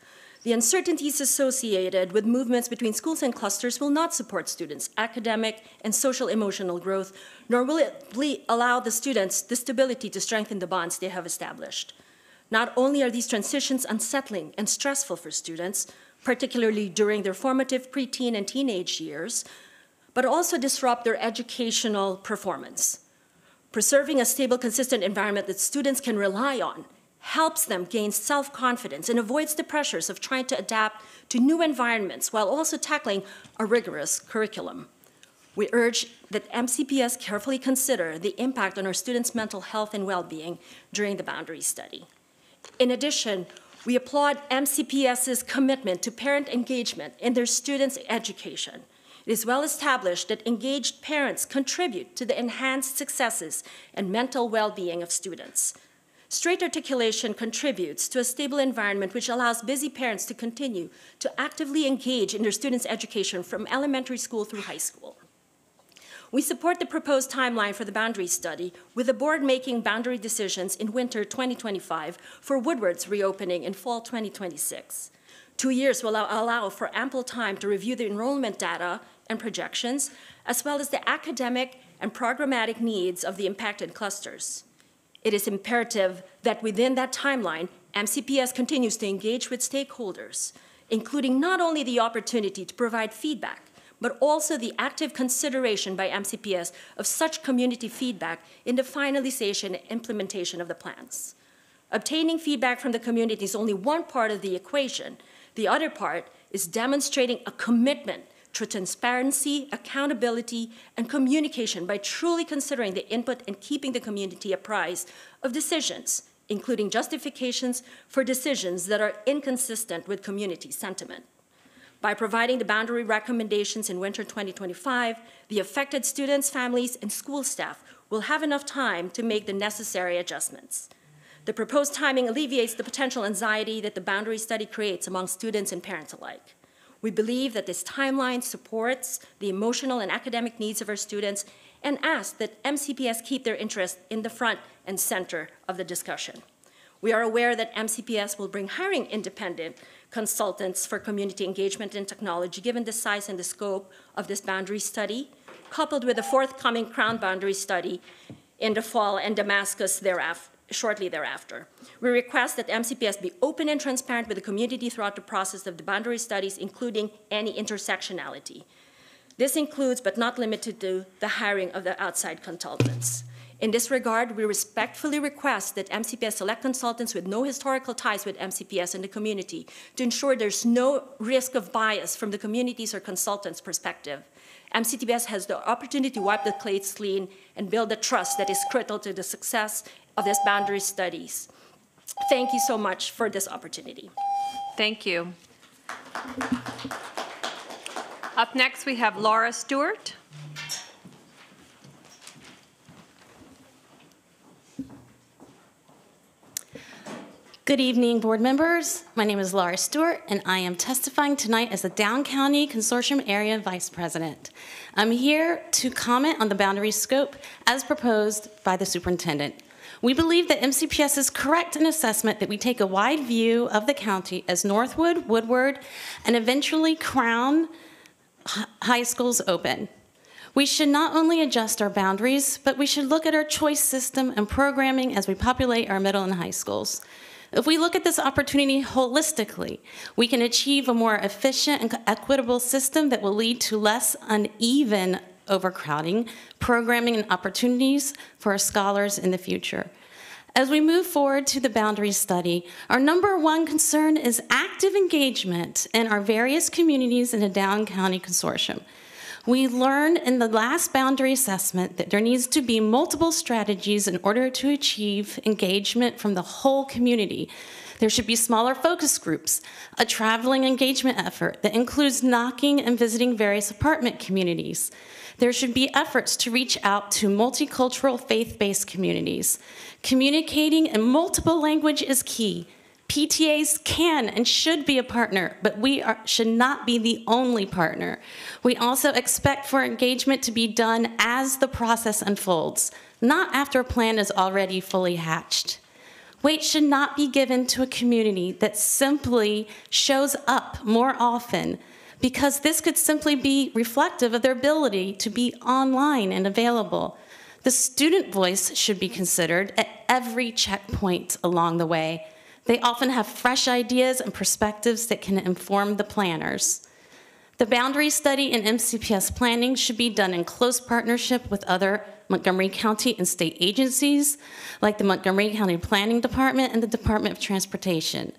Speaker 38: The uncertainties associated with movements between schools and clusters will not support students' academic and social emotional growth, nor will it allow the students the stability to strengthen the bonds they have established. Not only are these transitions unsettling and stressful for students, particularly during their formative preteen and teenage years, but also disrupt their educational performance. Preserving a stable, consistent environment that students can rely on helps them gain self confidence and avoids the pressures of trying to adapt to new environments while also tackling a rigorous curriculum. We urge that MCPS carefully consider the impact on our students' mental health and well being during the boundary study. In addition, we applaud MCPS's commitment to parent engagement in their students' education it is well established that engaged parents contribute to the enhanced successes and mental well being of students. Straight articulation contributes to a stable environment which allows busy parents to continue to actively engage in their students' education from elementary school through high school. We support the proposed timeline for the boundary study, with the board making boundary decisions in winter 2025 for Woodward's reopening in fall 2026. Two years will allow for ample time to review the enrollment data and projections, as well as the academic and programmatic needs of the impacted clusters. It is imperative that within that timeline, MCPS continues to engage with stakeholders, including not only the opportunity to provide feedback, but also the active consideration by MCPS of such community feedback in the finalization and implementation of the plans. Obtaining feedback from the community is only one part of the equation. The other part is demonstrating a commitment to transparency, accountability, and communication by truly considering the input and keeping the community apprised of decisions, including justifications for decisions that are inconsistent with community sentiment. By providing the boundary recommendations in winter 2025, the affected students, families, and school staff will have enough time to make the necessary adjustments. The proposed timing alleviates the potential anxiety that the boundary study creates among students and parents alike. We believe that this timeline supports the emotional and academic needs of our students and ask that MCPS keep their interest in the front and center of the discussion. We are aware that MCPS will bring hiring independent consultants for community engagement and technology given the size and the scope of this boundary study, coupled with the forthcoming Crown boundary study in the fall and Damascus thereafter shortly thereafter. We request that MCPS be open and transparent with the community throughout the process of the boundary studies, including any intersectionality. This includes, but not limited to, the hiring of the outside consultants. In this regard, we respectfully request that MCPS select consultants with no historical ties with MCPS and the community to ensure there's no risk of bias from the community's or consultants' perspective. MCTPS has the opportunity to wipe the slates clean and build the trust that is critical to the success of this boundary studies. Thank you so much for this opportunity.
Speaker 1: Thank you. Up next, we have Laura Stewart.
Speaker 27: Good evening, board members. My name is Laura Stewart, and I am testifying tonight as the Down County Consortium Area Vice President. I'm here to comment on the boundary scope as proposed by the superintendent. We believe that MCPS is correct in assessment that we take a wide view of the county as Northwood, Woodward, and eventually Crown high schools open. We should not only adjust our boundaries, but we should look at our choice system and programming as we populate our middle and high schools. If we look at this opportunity holistically, we can achieve a more efficient and equitable system that will lead to less uneven overcrowding, programming, and opportunities for our scholars in the future. As we move forward to the boundary study, our number one concern is active engagement in our various communities in the Down County Consortium. We learned in the last boundary assessment that there needs to be multiple strategies in order to achieve engagement from the whole community. There should be smaller focus groups, a traveling engagement effort that includes knocking and visiting various apartment communities, there should be efforts to reach out to multicultural faith based communities. Communicating in multiple language is key. PTAs can and should be a partner, but we are, should not be the only partner. We also expect for engagement to be done as the process unfolds, not after a plan is already fully hatched. Weight should not be given to a community that simply shows up more often because this could simply be reflective of their ability to be online and available. The student voice should be considered at every checkpoint along the way. They often have fresh ideas and perspectives that can inform the planners. The boundary study in MCPS planning should be done in close partnership with other Montgomery County and state agencies like the Montgomery County Planning Department and the Department of Transportation.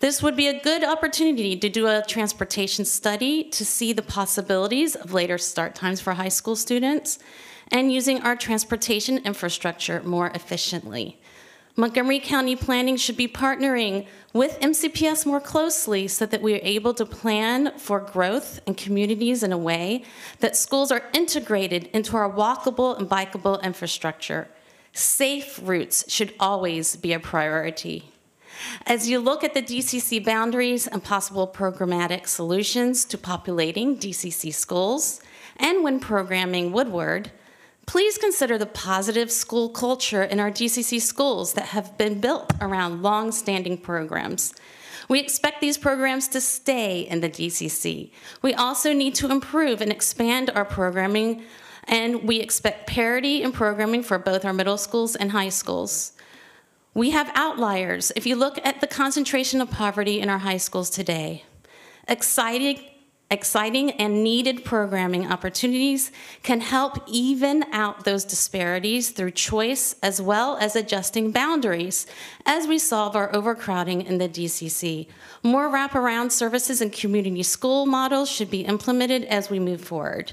Speaker 27: This would be a good opportunity to do a transportation study to see the possibilities of later start times for high school students and using our transportation infrastructure more efficiently. Montgomery County Planning should be partnering with MCPS more closely so that we are able to plan for growth and communities in a way that schools are integrated into our walkable and bikeable infrastructure. Safe routes should always be a priority. As you look at the DCC boundaries and possible programmatic solutions to populating DCC schools, and when programming Woodward, please consider the positive school culture in our DCC schools that have been built around long-standing programs. We expect these programs to stay in the DCC. We also need to improve and expand our programming, and we expect parity in programming for both our middle schools and high schools. We have outliers. If you look at the concentration of poverty in our high schools today, exciting Exciting and needed programming opportunities can help even out those disparities through choice as well as adjusting boundaries as we solve our overcrowding in the DCC. More wraparound services and community school models should be implemented as we move forward.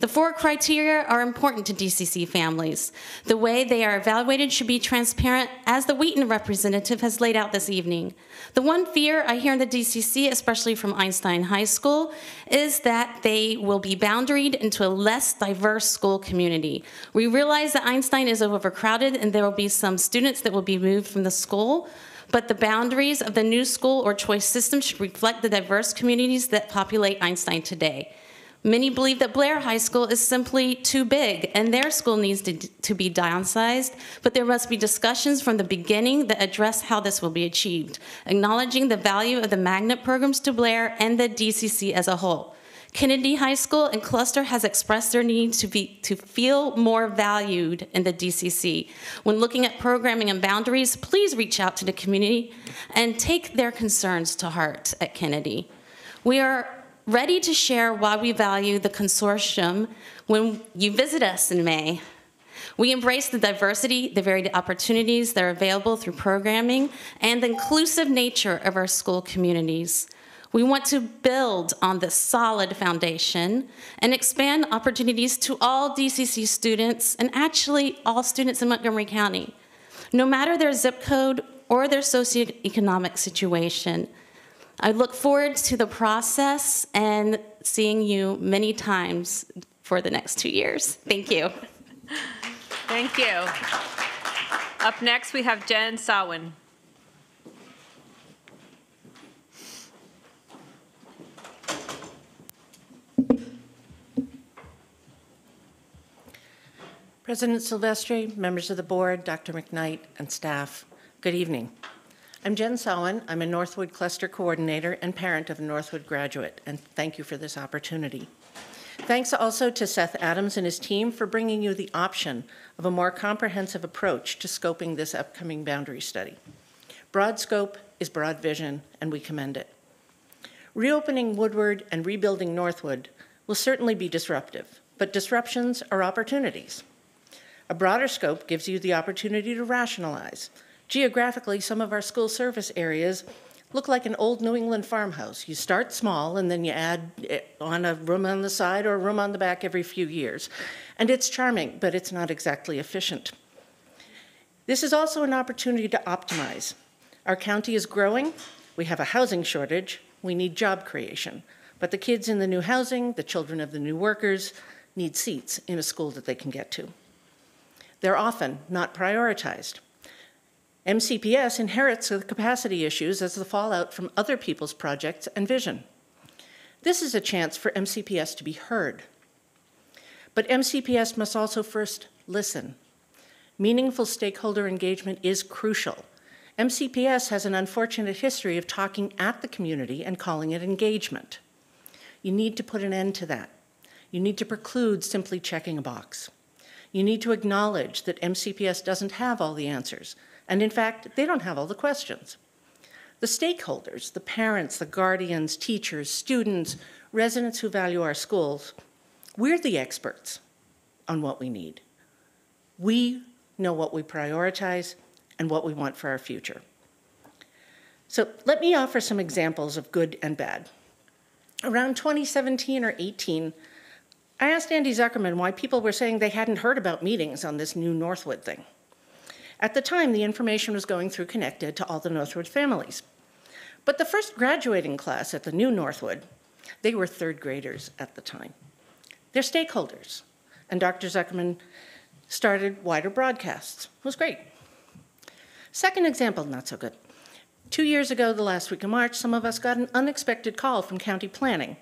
Speaker 27: The four criteria are important to DCC families. The way they are evaluated should be transparent, as the Wheaton representative has laid out this evening. The one fear I hear in the DCC, especially from Einstein High School, is that they will be boundaried into a less diverse school community. We realize that Einstein is overcrowded and there will be some students that will be moved from the school, but the boundaries of the new school or choice system should reflect the diverse communities that populate Einstein today. Many believe that Blair High School is simply too big and their school needs to, to be downsized, but there must be discussions from the beginning that address how this will be achieved, acknowledging the value of the magnet programs to Blair and the DCC as a whole. Kennedy High School and Cluster has expressed their need to, be, to feel more valued in the DCC. When looking at programming and boundaries, please reach out to the community and take their concerns to heart at Kennedy. We are ready to share why we value the consortium when you visit us in May. We embrace the diversity, the varied opportunities that are available through programming, and the inclusive nature of our school communities. We want to build on this solid foundation and expand opportunities to all DCC students and actually all students in Montgomery County, no matter their zip code or their socioeconomic situation. I look forward to the process and seeing you many times for the next two years. Thank you.
Speaker 1: Thank you. Up next, we have Jen Sawin.
Speaker 34: President Silvestri, members of the board, Dr. McKnight, and staff, good evening. I'm Jen Sawin. I'm a Northwood Cluster Coordinator and parent of a Northwood graduate, and thank you for this opportunity. Thanks also to Seth Adams and his team for bringing you the option of a more comprehensive approach to scoping this upcoming boundary study. Broad scope is broad vision, and we commend it. Reopening Woodward and rebuilding Northwood will certainly be disruptive, but disruptions are opportunities. A broader scope gives you the opportunity to rationalize, Geographically, some of our school service areas look like an old New England farmhouse. You start small and then you add eh, on a room on the side or a room on the back every few years. And it's charming, but it's not exactly efficient. This is also an opportunity to optimize. Our county is growing, we have a housing shortage, we need job creation. But the kids in the new housing, the children of the new workers, need seats in a school that they can get to. They're often not prioritized. MCPS inherits the capacity issues as the fallout from other people's projects and vision. This is a chance for MCPS to be heard. But MCPS must also first listen. Meaningful stakeholder engagement is crucial. MCPS has an unfortunate history of talking at the community and calling it engagement. You need to put an end to that. You need to preclude simply checking a box. You need to acknowledge that MCPS doesn't have all the answers, and in fact, they don't have all the questions. The stakeholders, the parents, the guardians, teachers, students, residents who value our schools, we're the experts on what we need. We know what we prioritize and what we want for our future. So let me offer some examples of good and bad. Around 2017 or 18, I asked Andy Zuckerman why people were saying they hadn't heard about meetings on this new Northwood thing. At the time, the information was going through ConnectEd to all the Northwood families. But the first graduating class at the new Northwood, they were third graders at the time. They're stakeholders. And Dr. Zuckerman started wider broadcasts. It was great. Second example, not so good. Two years ago, the last week of March, some of us got an unexpected call from county planning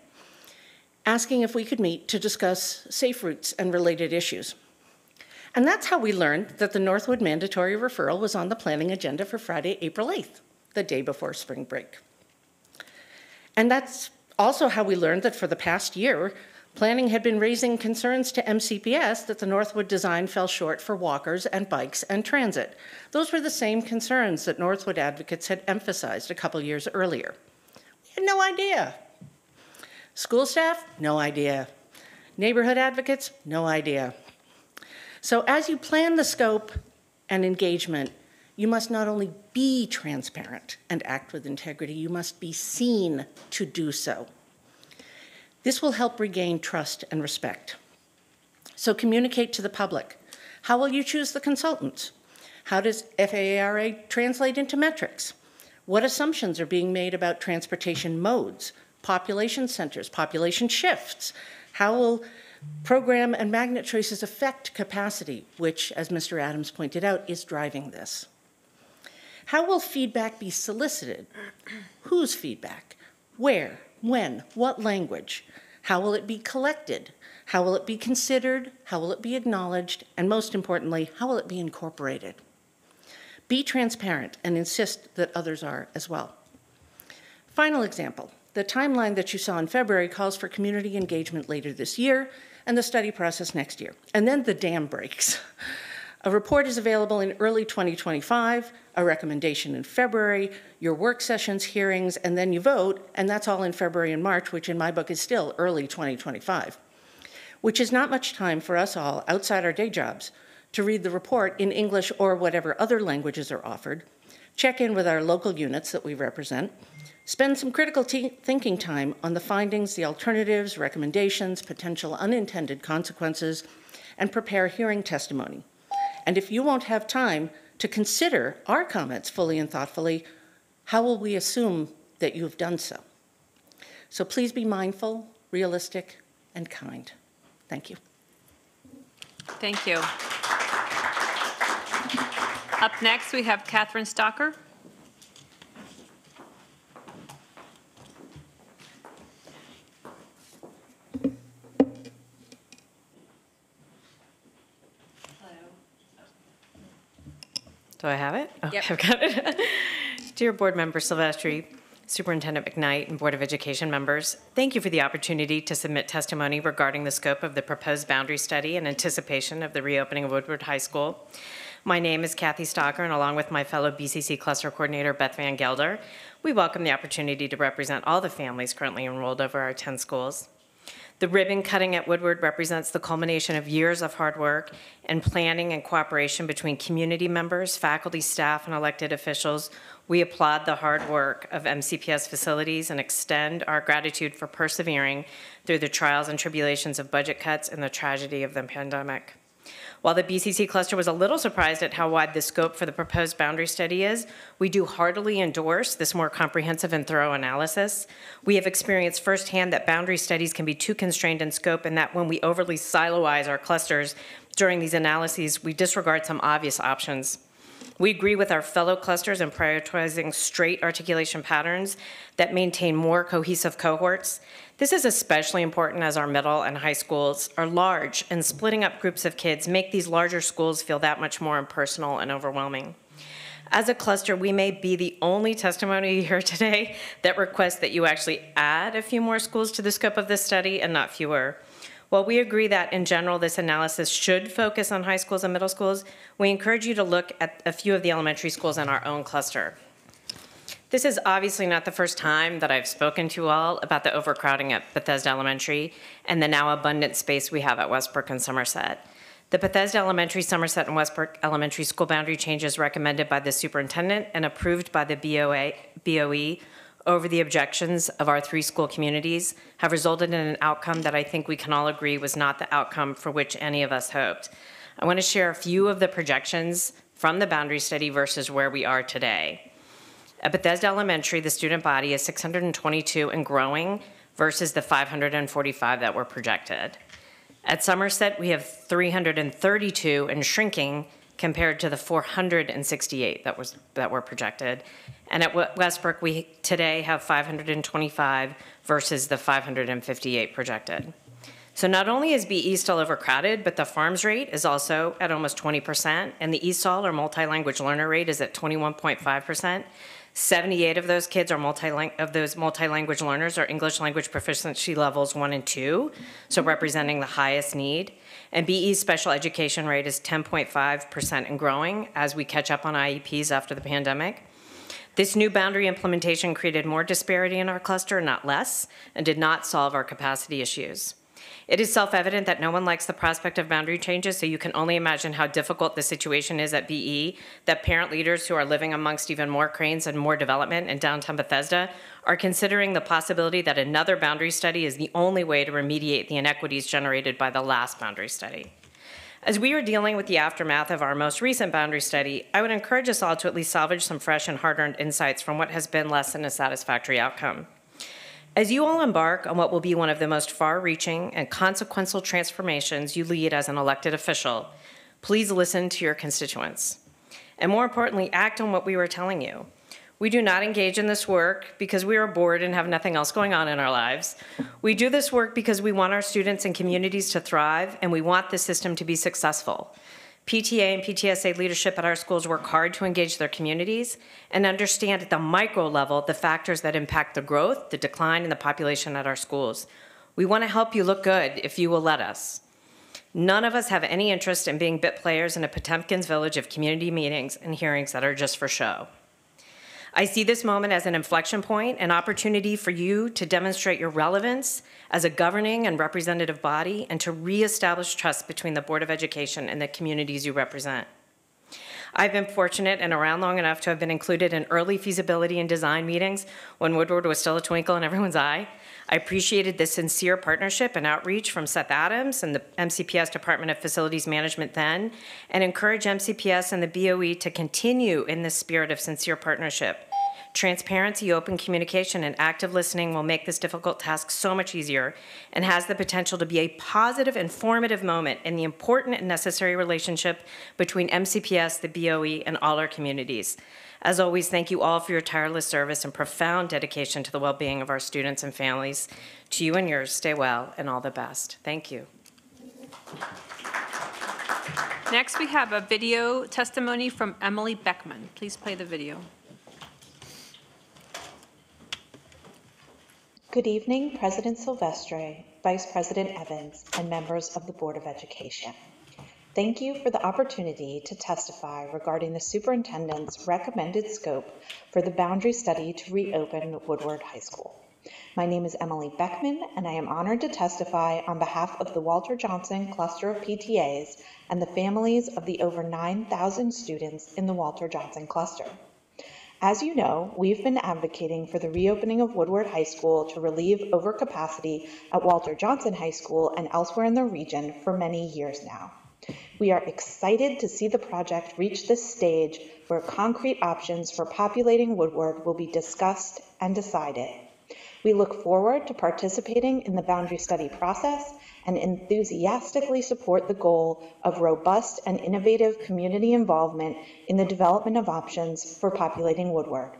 Speaker 34: asking if we could meet to discuss safe routes and related issues. And that's how we learned that the Northwood mandatory referral was on the planning agenda for Friday, April 8th, the day before spring break. And that's also how we learned that for the past year, planning had been raising concerns to MCPS that the Northwood design fell short for walkers and bikes and transit. Those were the same concerns that Northwood advocates had emphasized a couple years earlier. We had no idea. School staff, no idea. Neighborhood advocates, no idea. So as you plan the scope and engagement, you must not only be transparent and act with integrity, you must be seen to do so. This will help regain trust and respect. So communicate to the public. How will you choose the consultants? How does FAARA translate into metrics? What assumptions are being made about transportation modes, population centers, population shifts? How will program and magnet choices affect capacity, which, as Mr. Adams pointed out, is driving this? How will feedback be solicited? Whose feedback? Where? When? What language? How will it be collected? How will it be considered? How will it be acknowledged? And most importantly, how will it be incorporated? Be transparent and insist that others are as well. Final example the timeline that you saw in February calls for community engagement later this year and the study process next year. And then the dam breaks. A report is available in early 2025, a recommendation in February, your work sessions, hearings, and then you vote, and that's all in February and March, which in my book is still early 2025, which is not much time for us all outside our day jobs to read the report in English or whatever other languages are offered, check in with our local units that we represent, spend some critical thinking time on the findings, the alternatives, recommendations, potential unintended consequences, and prepare hearing testimony. And if you won't have time to consider our comments fully and thoughtfully, how will we assume that you have done so? So please be mindful, realistic, and kind. Thank you.
Speaker 1: Thank you. Up next, we have Catherine Stocker.
Speaker 39: Do I have it? Okay,
Speaker 1: Yep.
Speaker 39: I've got it. [LAUGHS] Dear Board Member Silvestre, Superintendent McKnight, and Board of Education members, thank you for the opportunity to submit testimony regarding the scope of the proposed boundary study in anticipation of the reopening of Woodward High School. My name is Kathy Stocker, and along with my fellow BCC Cluster Coordinator Beth Van Gelder, we welcome the opportunity to represent all the families currently enrolled over our 10 schools. The ribbon cutting at Woodward represents the culmination of years of hard work and planning and cooperation between community members, faculty, staff, and elected officials. We applaud the hard work of MCPS facilities and extend our gratitude for persevering through the trials and tribulations of budget cuts and the tragedy of the pandemic. While the BCC cluster was a little surprised at how wide the scope for the proposed boundary study is, we do heartily endorse this more comprehensive and thorough analysis. We have experienced firsthand that boundary studies can be too constrained in scope and that when we overly siloize our clusters during these analyses, we disregard some obvious options. We agree with our fellow clusters in prioritizing straight articulation patterns that maintain more cohesive cohorts. This is especially important as our middle and high schools are large, and splitting up groups of kids make these larger schools feel that much more impersonal and overwhelming. As a cluster, we may be the only testimony [LAUGHS] here today that requests that you actually add a few more schools to the scope of this study and not fewer. While we agree that in general this analysis should focus on high schools and middle schools, we encourage you to look at a few of the elementary schools in our own cluster. This is obviously not the first time that I've spoken to all about the overcrowding at Bethesda Elementary and the now abundant space we have at Westbrook and Somerset. The Bethesda Elementary, Somerset, and Westbrook Elementary school boundary changes recommended by the superintendent and approved by the BOA, BOE over the objections of our three school communities have resulted in an outcome that I think we can all agree was not the outcome for which any of us hoped. I want to share a few of the projections from the boundary study versus where we are today. At Bethesda Elementary, the student body is 622 and growing versus the 545 that were projected. At Somerset, we have 332 and shrinking compared to the 468 that was that were projected. And at Westbrook, we today have 525 versus the 558 projected. So not only is BE still overcrowded, but the FARMS rate is also at almost 20%, and the ESOL or multi-language learner rate is at 21.5%. 78 of those kids are multi of those multi-language learners are English language proficiency levels one and two, so representing the highest need. And BE's special education rate is 10.5% and growing as we catch up on IEPs after the pandemic. This new boundary implementation created more disparity in our cluster, not less, and did not solve our capacity issues. It is self-evident that no one likes the prospect of boundary changes, so you can only imagine how difficult the situation is at BE, that parent leaders who are living amongst even more cranes and more development in downtown Bethesda are considering the possibility that another boundary study is the only way to remediate the inequities generated by the last boundary study. As we are dealing with the aftermath of our most recent boundary study, I would encourage us all to at least salvage some fresh and hard-earned insights from what has been less than a satisfactory outcome. As you all embark on what will be one of the most far reaching and consequential transformations you lead as an elected official, please listen to your constituents. And more importantly, act on what we were telling you. We do not engage in this work because we are bored and have nothing else going on in our lives. We do this work because we want our students and communities to thrive and we want the system to be successful. PTA and PTSA leadership at our schools work hard to engage their communities and understand at the micro level the factors that impact the growth, the decline, and the population at our schools. We want to help you look good if you will let us. None of us have any interest in being bit players in a Potemkin's village of community meetings and hearings that are just for show. I see this moment as an inflection point, an opportunity for you to demonstrate your relevance as a governing and representative body and to reestablish trust between the Board of Education and the communities you represent. I've been fortunate and around long enough to have been included in early feasibility and design meetings when Woodward was still a twinkle in everyone's eye. I appreciated the sincere partnership and outreach from Seth Adams and the MCPS Department of Facilities Management then, and encourage MCPS and the BOE to continue in this spirit of sincere partnership. Transparency, open communication, and active listening will make this difficult task so much easier and has the potential to be a positive, informative moment in the important and necessary relationship between MCPS, the BOE, and all our communities. As always, thank you all for your tireless service and profound dedication to the well-being of our students and families. To you and yours, stay well and all the best. Thank you.
Speaker 1: Next, we have a video testimony from Emily Beckman. Please play the video.
Speaker 40: Good evening, President Silvestre, Vice President Evans, and members of the Board of Education. Thank you for the opportunity to testify regarding the superintendent's recommended scope for the boundary study to reopen Woodward High School. My name is Emily Beckman, and I am honored to testify on behalf of the Walter Johnson cluster of PTAs and the families of the over 9,000 students in the Walter Johnson cluster. As you know, we've been advocating for the reopening of Woodward High School to relieve overcapacity at Walter Johnson High School and elsewhere in the region for many years now. We are excited to see the project reach this stage where concrete options for populating Woodward will be discussed and decided. We look forward to participating in the boundary study process and enthusiastically support the goal of robust and innovative community involvement in the development of options for populating Woodward.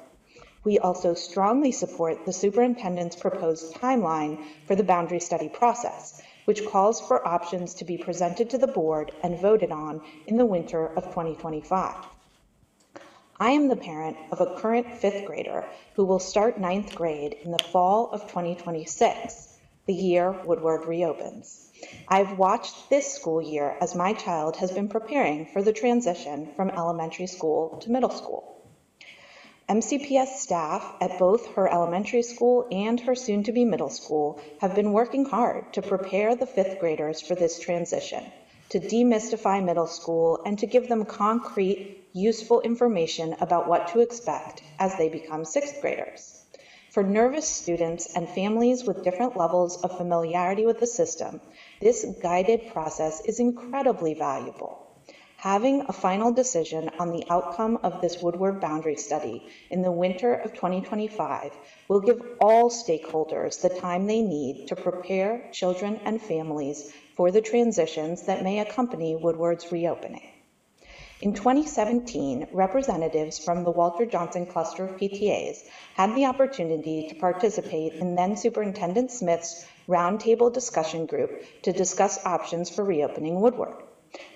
Speaker 40: We also strongly support the superintendent's proposed timeline for the boundary study process, which calls for options to be presented to the board and voted on in the winter of 2025. I am the parent of a current fifth grader who will start ninth grade in the fall of 2026, the year Woodward reopens. I've watched this school year as my child has been preparing for the transition from elementary school to middle school. MCPS staff at both her elementary school and her soon to be middle school have been working hard to prepare the fifth graders for this transition, to demystify middle school, and to give them concrete, useful information about what to expect as they become sixth graders. For nervous students and families with different levels of familiarity with the system, this guided process is incredibly valuable. Having a final decision on the outcome of this Woodward boundary study in the winter of 2025 will give all stakeholders the time they need to prepare children and families for the transitions that may accompany Woodward's reopening. In 2017, representatives from the Walter Johnson cluster of PTAs had the opportunity to participate in then Superintendent Smith's roundtable discussion group to discuss options for reopening Woodward.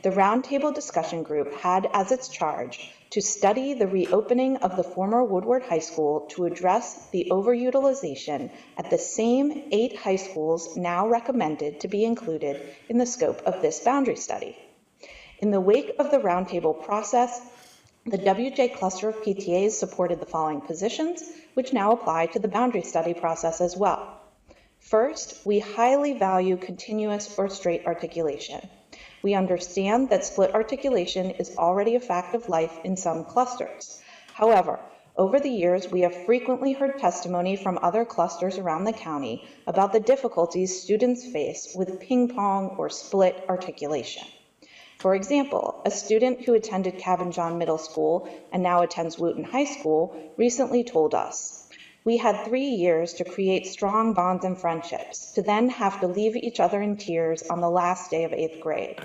Speaker 40: The roundtable discussion group had as its charge to study the reopening of the former Woodward High School to address the overutilization at the same eight high schools now recommended to be included in the scope of this boundary study. In the wake of the roundtable process, the WJ cluster of PTAs supported the following positions, which now apply to the boundary study process as well. First, we highly value continuous or straight articulation. We understand that split articulation is already a fact of life in some clusters. However, over the years, we have frequently heard testimony from other clusters around the county about the difficulties students face with ping pong or split articulation. For example, a student who attended Cabin John Middle School and now attends Wootton High School recently told us, we had three years to create strong bonds and friendships, to then have to leave each other in tears on the last day of eighth grade.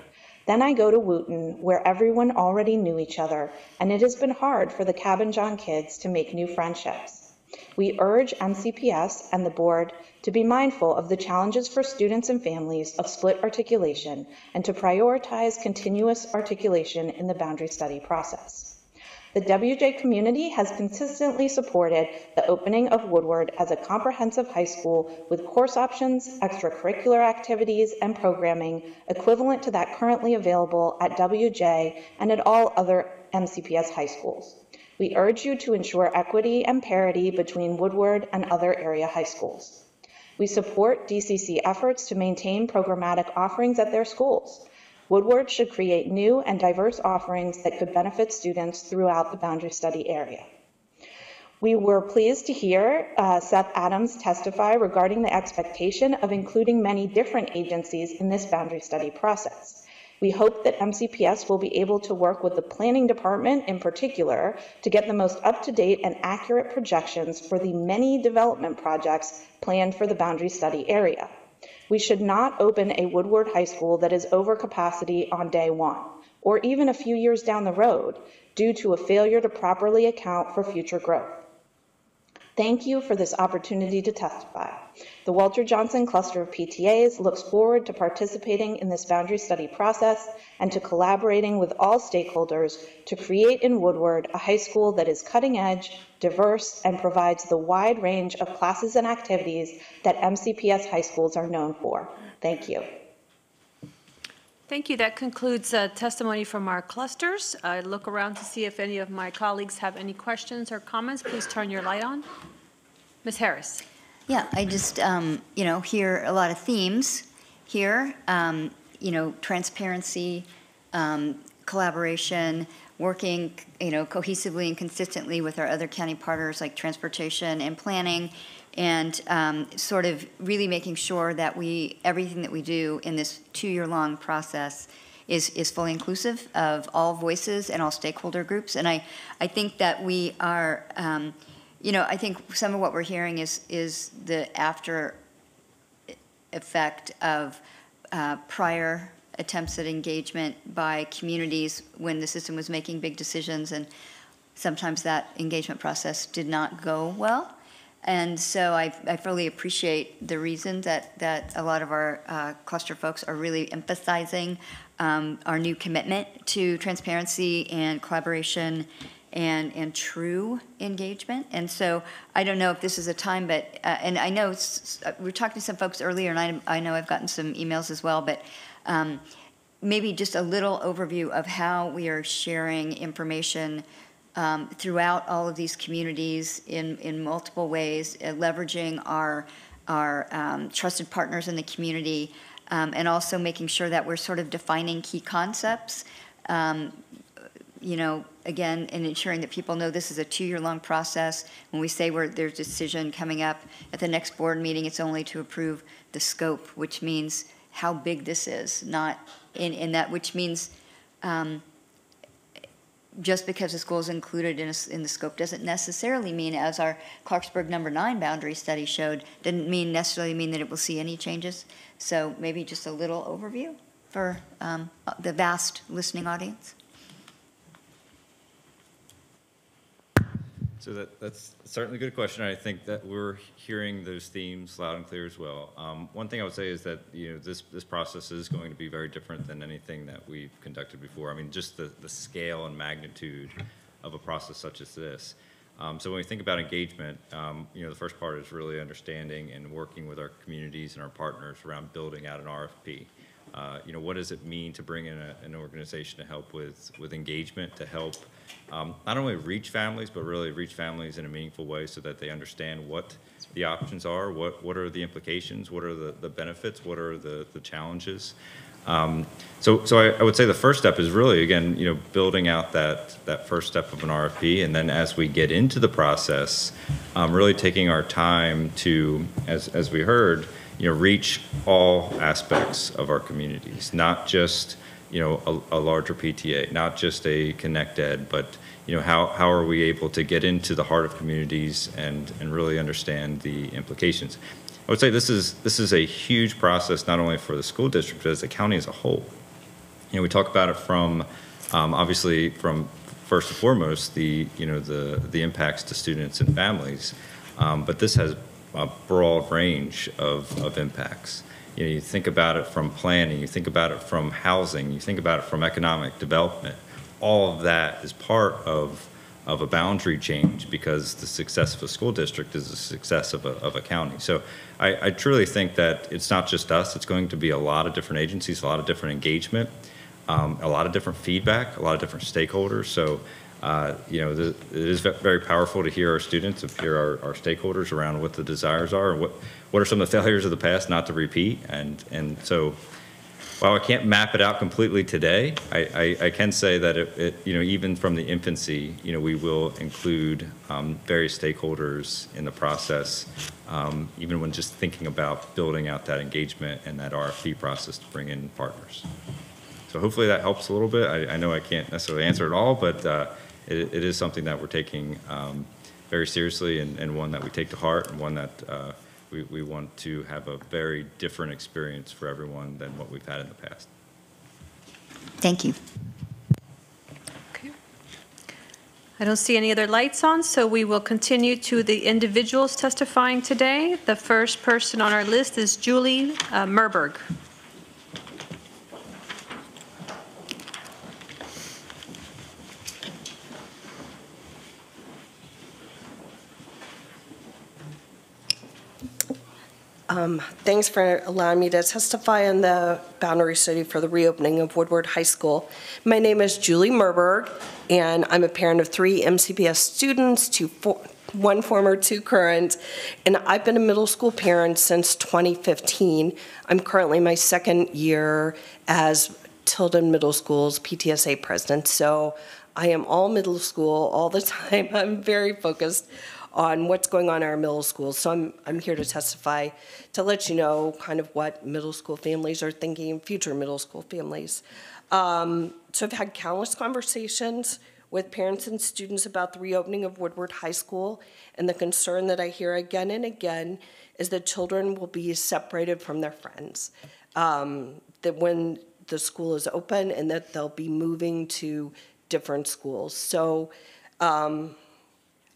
Speaker 40: Then I go to Wootton, where everyone already knew each other, and it has been hard for the Cabin John kids to make new friendships. We urge MCPS and the board to be mindful of the challenges for students and families of split articulation and to prioritize continuous articulation in the boundary study process. The WJ community has consistently supported the opening of Woodward as a comprehensive high school with course options, extracurricular activities, and programming equivalent to that currently available at WJ and at all other MCPS high schools. We urge you to ensure equity and parity between Woodward and other area high schools. We support BCC efforts to maintain programmatic offerings at their schools. Woodward should create new and diverse offerings that could benefit students throughout the boundary study area. We were pleased to hear uh, Seth Adams testify regarding the expectation of including many different agencies in this boundary study process. We hope that MCPS will be able to work with the planning department in particular to get the most up to date and accurate projections for the many development projects planned for the boundary study area. We should not open a Woodward High School that is over capacity on day one, or even a few years down the road, due to a failure to properly account for future growth. Thank you for this opportunity to testify. The Walter Johnson Cluster of PTAs looks forward to participating in this boundary study process and to collaborating with all stakeholders to create in Woodward a high school that is cutting edge, diverse, and provides the wide range of classes and activities that MCPS high schools are known for. Thank you.
Speaker 1: Thank you. That concludes uh, testimony from our clusters. I look around to see if any of my colleagues have any questions or comments. Please turn your light on. Ms. Harris.
Speaker 24: Yeah, I just, um, you know, hear a lot of themes here. Um, you know, transparency, um, collaboration, working, you know, cohesively and consistently with our other county partners like transportation and planning, and um, sort of really making sure that we everything that we do in this two-year-long process is is fully inclusive of all voices and all stakeholder groups. And I I think that we are, um, you know, I think some of what we're hearing is is the after effect of uh, prior attempts at engagement by communities when the system was making big decisions, and sometimes that engagement process did not go well. And so I, I fully appreciate the reason that, that a lot of our uh, cluster folks are really emphasizing um, our new commitment to transparency and collaboration and, and true engagement. And so I don't know if this is a time, but, uh, and I know, s- we were talking to some folks earlier, and I, I know I've gotten some emails as well, but um, maybe just a little overview of how we are sharing information um, throughout all of these communities in, in multiple ways, uh, leveraging our, our um, trusted partners in the community, um, and also making sure that we're sort of defining key concepts. Um, you know, again, and ensuring that people know this is a two-year-long process. When we say we're, there's a decision coming up at the next board meeting, it's only to approve the scope, which means how big this is, not in, in that, which means um, just because a school is included in, a in the scope doesn't necessarily mean, as our Clarksburg number nine boundary study showed, didn't mean necessarily mean that it will see any changes. So maybe just a little overview for um, the vast listening audience.
Speaker 41: So that, that's certainly a good question. I think that we're hearing those themes loud and clear as well. Um, one thing I would say is that, you know, this, this process is going to be very different than anything that we've conducted before. I mean, just the, the scale and magnitude of a process such as this. Um, so when we think about engagement, um, you know, the first part is really understanding and working with our communities and our partners around building out an RFP. Uh, you know, what does it mean to bring in a, an organization to help with, with engagement, to help um, not only reach families, but really reach families in a meaningful way so that they understand what the options are, what, what are the implications, what are the, the benefits, what are the, the challenges. Um, so, so I, I would say the first step is really, again, you know, building out that, that first step of an RFP, and then as we get into the process, um, really taking our time to, as, as we heard, you know, reach all aspects of our communities, not just, you know, a, a larger PTA, not just a ConnectEd, but, you know, how, how are we able to get into the heart of communities and, and really understand the implications? I would say this is, this is a huge process, not only for the school district, but as the county as a whole. You know, we talk about it from, um, obviously, from first and foremost, the, you know, the, the impacts to students and families. Um, but this has a broad range of, of impacts. You know, you think about it from planning, you think about it from housing, you think about it from economic development. All of that is part of, of a boundary change because the success of a school district is the success of a, of a county. So I, I truly think that it's not just us, it's going to be a lot of different agencies, a lot of different engagement, um, a lot of different feedback, a lot of different stakeholders. So uh, you know, the, it is very powerful to hear our students, to hear our, our stakeholders around what the desires are and what, what are some of the failures of the past not to repeat. And, and so while I can't map it out completely today, I, I, I can say that it, it, you know, even from the infancy, you know, we will include um, various stakeholders in the process, um, even when just thinking about building out that engagement and that RFP process to bring in partners. So hopefully that helps a little bit. I, I know I can't necessarily answer it all, but uh, it, it is something that we're taking um, very seriously and, and one that we take to heart and one that uh, we, we want to have a very different experience for everyone than what we've had in the past.
Speaker 24: Thank you.
Speaker 1: I don't see any other lights on, so we will continue to the individuals testifying today. The first person on our list is Julie uh, Merberg.
Speaker 42: Um, Thanks for allowing me to testify on the boundary study for the reopening of Woodward High School. My name is Julie Merberg, and I'm a parent of three MCPS students, two, one former, two current, and I've been a middle school parent since 2015. I'm currently my second year as Tilden Middle School's PTSA president, so I am all middle school all the [LAUGHS] time. I'm very focused on what's going on in our middle schools. So I'm, I'm here to testify to let you know kind of what middle school families are thinking, future middle school families. Um, so I've had countless conversations with parents and students about the reopening of Woodward High School, and the concern that I hear again and again is that children will be separated from their friends. Um, that when the school is open and that they'll be moving to different schools. So um,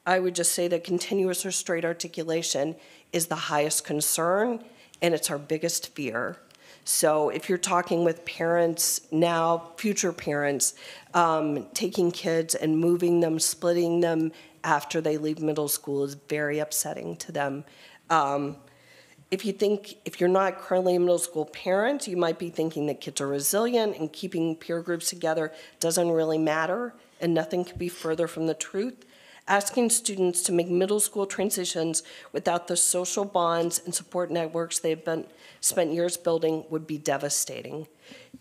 Speaker 42: I would just say that continuous or straight articulation is the highest concern and it's our biggest fear. So if you're talking with parents now, future parents, um, taking kids and moving them, splitting them after they leave middle school is very upsetting to them. Um, if you think, if you're not currently a middle school parent, you might be thinking that kids are resilient and keeping peer groups together doesn't really matter, and nothing could be further from the truth. Asking students to make middle school transitions without the social bonds and support networks they've been, spent years building would be devastating.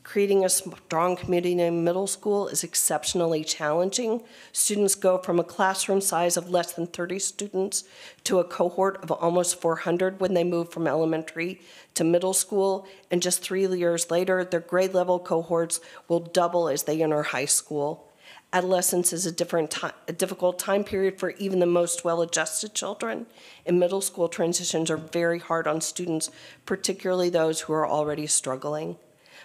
Speaker 42: Creating a strong community in middle school is exceptionally challenging. Students go from a classroom size of less than 30 students to a cohort of almost 400 when they move from elementary to middle school, and just three years later, their grade level cohorts will double as they enter high school. Adolescence is a, different time, a difficult time period for even the most well-adjusted children, and middle school transitions are very hard on students, particularly those who are already struggling.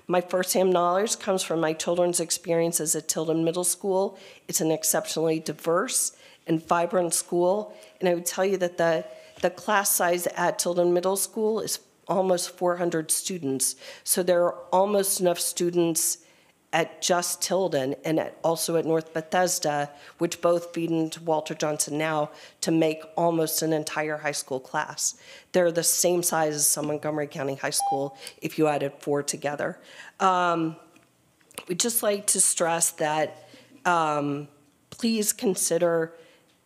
Speaker 42: My firsthand knowledge comes from my children's experiences at Tilden Middle School. It's an exceptionally diverse and vibrant school, and I would tell you that the, the class size at Tilden Middle School is almost 400 students, so there are almost enough students at just Tilden and at, also at North Bethesda, which both feed into Walter Johnson now, to make almost an entire high school class. They're the same size as some Montgomery County High School if you added four together. Um, we'd just like to stress that um, please consider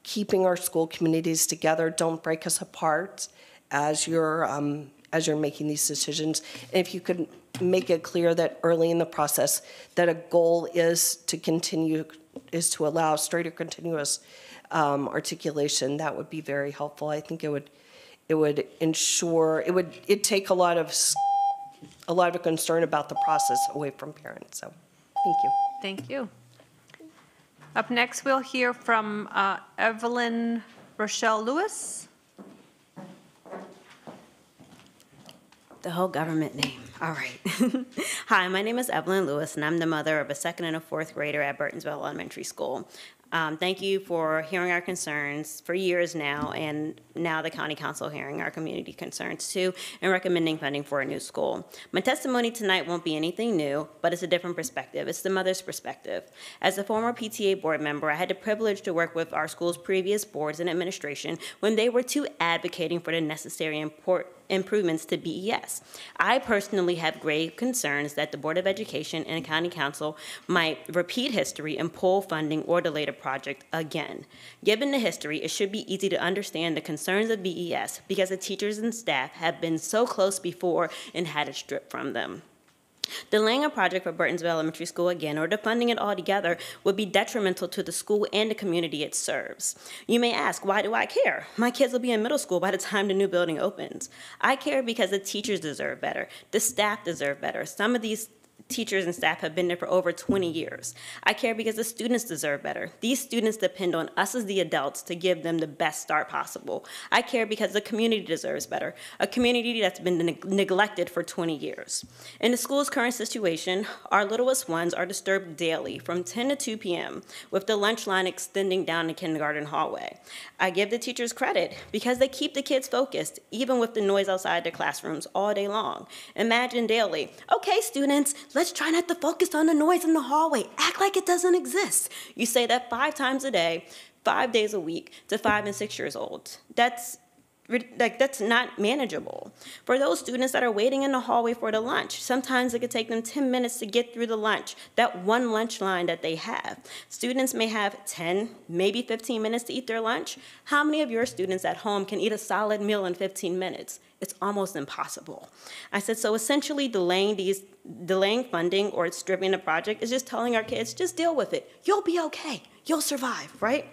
Speaker 42: keeping our school communities together. Don't break us apart as you're um, as you're making these decisions. And if you could make it clear that early in the process that a goal is to continue, is to allow straight or continuous um, articulation, that would be very helpful. I think it would, it would ensure, it would, it take a lot of, a lot of concern about the process away from parents. So, thank you.
Speaker 1: Thank you. Up next, we'll hear from uh, Evelyn Rochelle Lewis.
Speaker 43: The whole government name. All right. [LAUGHS] Hi, my name is Evelyn Lewis, and I'm the mother of a second and a fourth grader at Burtonsville Elementary School. Um, thank you for hearing our concerns for years now, and now the County Council hearing our community concerns too, and recommending funding for a new school. My testimony tonight won't be anything new, but it's a different perspective. It's the mother's perspective. As a former PTA board member, I had the privilege to work with our school's previous boards and administration when they were too advocating for the necessary import improvements to BES. I personally have grave concerns that the Board of Education and County Council might repeat history and pull funding or delay the project again. Given the history, it should be easy to understand the concerns of BES because the teachers and staff have been so close before and had it stripped from them. Delaying a project for Burtonsville Elementary School again or defunding it altogether would be detrimental to the school and the community it serves. You may ask, why do I care? My kids will be in middle school by the time the new building opens. I care because the teachers deserve better, the staff deserve better. Some of these teachers and staff have been there for over 20 years. I care because the students deserve better. These students depend on us as the adults to give them the best start possible. I care because the community deserves better, a community that's been ne neglected for 20 years. In the school's current situation, our littlest ones are disturbed daily from 10 to 2 p.m., with the lunch line extending down the kindergarten hallway. I give the teachers credit because they keep the kids focused, even with the noise outside their classrooms all day long. Imagine daily, okay, students, Let's try not to focus on the noise in the hallway. Act like it doesn't exist. You say that five times a day, five days a week to five and six years old. That's like that's not manageable. For those students that are waiting in the hallway for the lunch, sometimes it could take them 10 minutes to get through the lunch, that one lunch line that they have. Students may have 10, maybe 15 minutes to eat their lunch. How many of your students at home can eat a solid meal in 15 minutes? It's almost impossible. I said, so essentially delaying these, delaying funding or stripping the project is just telling our kids, just deal with it. You'll be okay. You'll survive, right?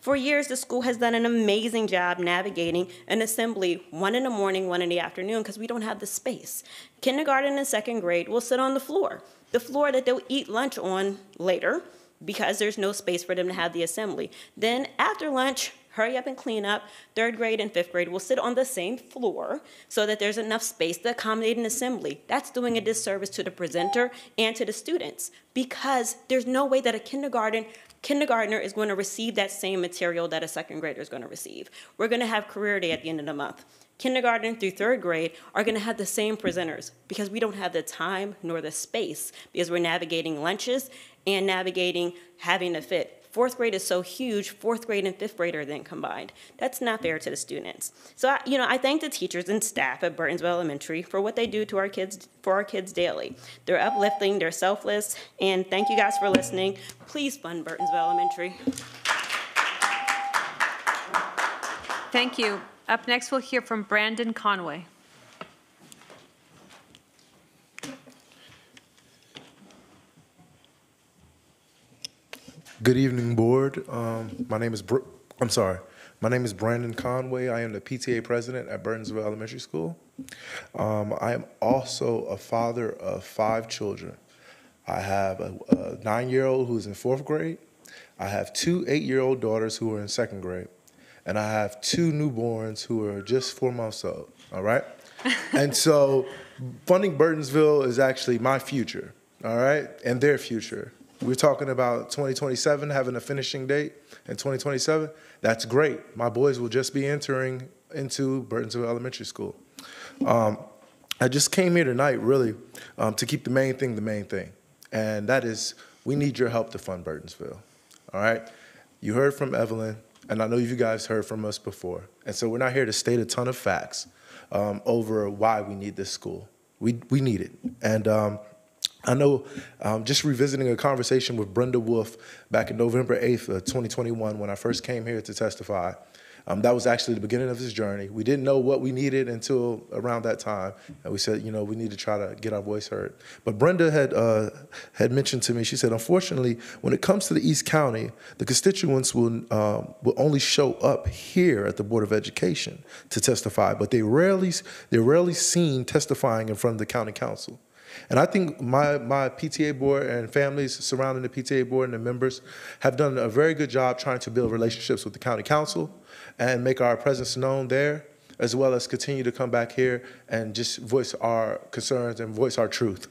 Speaker 43: For years, the school has done an amazing job navigating an assembly one in the morning, one in the afternoon, because we don't have the space. Kindergarten and second grade will sit on the floor, the floor that they'll eat lunch on later, because there's no space for them to have the assembly. Then after lunch, hurry up and clean up. Third grade and fifth grade will sit on the same floor so that there's enough space to accommodate an assembly. That's doing a disservice to the presenter and to the students because there's no way that a kindergarten kindergartner is going to receive that same material that a second grader is going to receive. We're going to have career day at the end of the month. Kindergarten through third grade are going to have the same presenters because we don't have the time nor the space because we're navigating lunches and navigating having to fit. Fourth grade is so huge, fourth grade and fifth grade are then combined. That's not fair to the students. So, I, you know, I thank the teachers and staff at Burtonsville Elementary for what they do to our kids, for our kids daily. They're uplifting, they're selfless, and thank you guys for listening. Please fund Burtonsville Elementary.
Speaker 1: Thank you. Up next, we'll hear from Brandon Conway.
Speaker 44: Good evening, board. Um, my name is, Br- I'm sorry, my name is Brandon Conway. I am the PTA president at Burtonsville Elementary School. Um, I am also a father of five children. I have a, a nine-year-old who's in fourth grade. I have two eight-year-old daughters who are in second grade, and I have two newborns who are just four months old. All right, [LAUGHS] and so funding Burtonsville is actually my future. All right, and their future. We're talking about 2027 having a finishing date in 2027. That's great. My boys will just be entering into Burtonsville Elementary School. Um, I just came here tonight really um, to keep the main thing the main thing, and that is we need your help to fund Burtonsville. All right? You heard from Evelyn, and I know you guys heard from us before, and so we're not here to state a ton of facts um, over why we need this school. We, we need it. And um, I know um, just revisiting a conversation with Brenda Wolff back in November 8th, of 2021, when I first came here to testify. Um, that was actually the beginning of this journey. We didn't know what we needed until around that time, and we said, you know, we need to try to get our voice heard. But Brenda had uh, had mentioned to me, she said, unfortunately, when it comes to the East County, the constituents will uh, will only show up here at the Board of Education to testify, but they rarely they're rarely seen testifying in front of the county council. And I think my, my PTA board and families surrounding the PTA board and the members have done a very good job trying to build relationships with the county council and make our presence known there, as well as continue to come back here and just voice our concerns and voice our truth.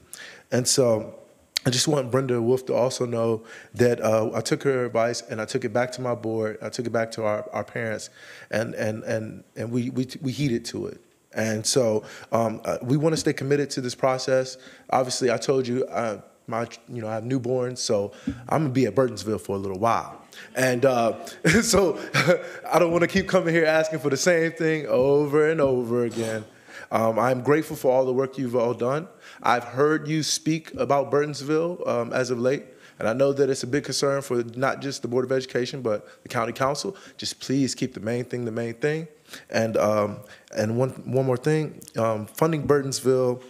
Speaker 44: And so I just want Brenda Wolff to also know that uh, I took her advice and I took it back to my board. I took it back to our, our parents, and and and and we we we heeded to it. And so um, uh, we want to stay committed to this process. Obviously, I told you, uh, my, you know, I have newborns, so I'm gonna be at Burtonsville for a little while. And uh, [LAUGHS] so [LAUGHS] I don't want to keep coming here asking for the same thing over and over again. Um, I'm grateful for all the work you've all done. I've heard you speak about Burtonsville um, as of late. And I know that it's a big concern for not just the Board of Education, but the County Council. Just please keep the main thing the main thing. And um, and one one more thing, um, funding Burtonsville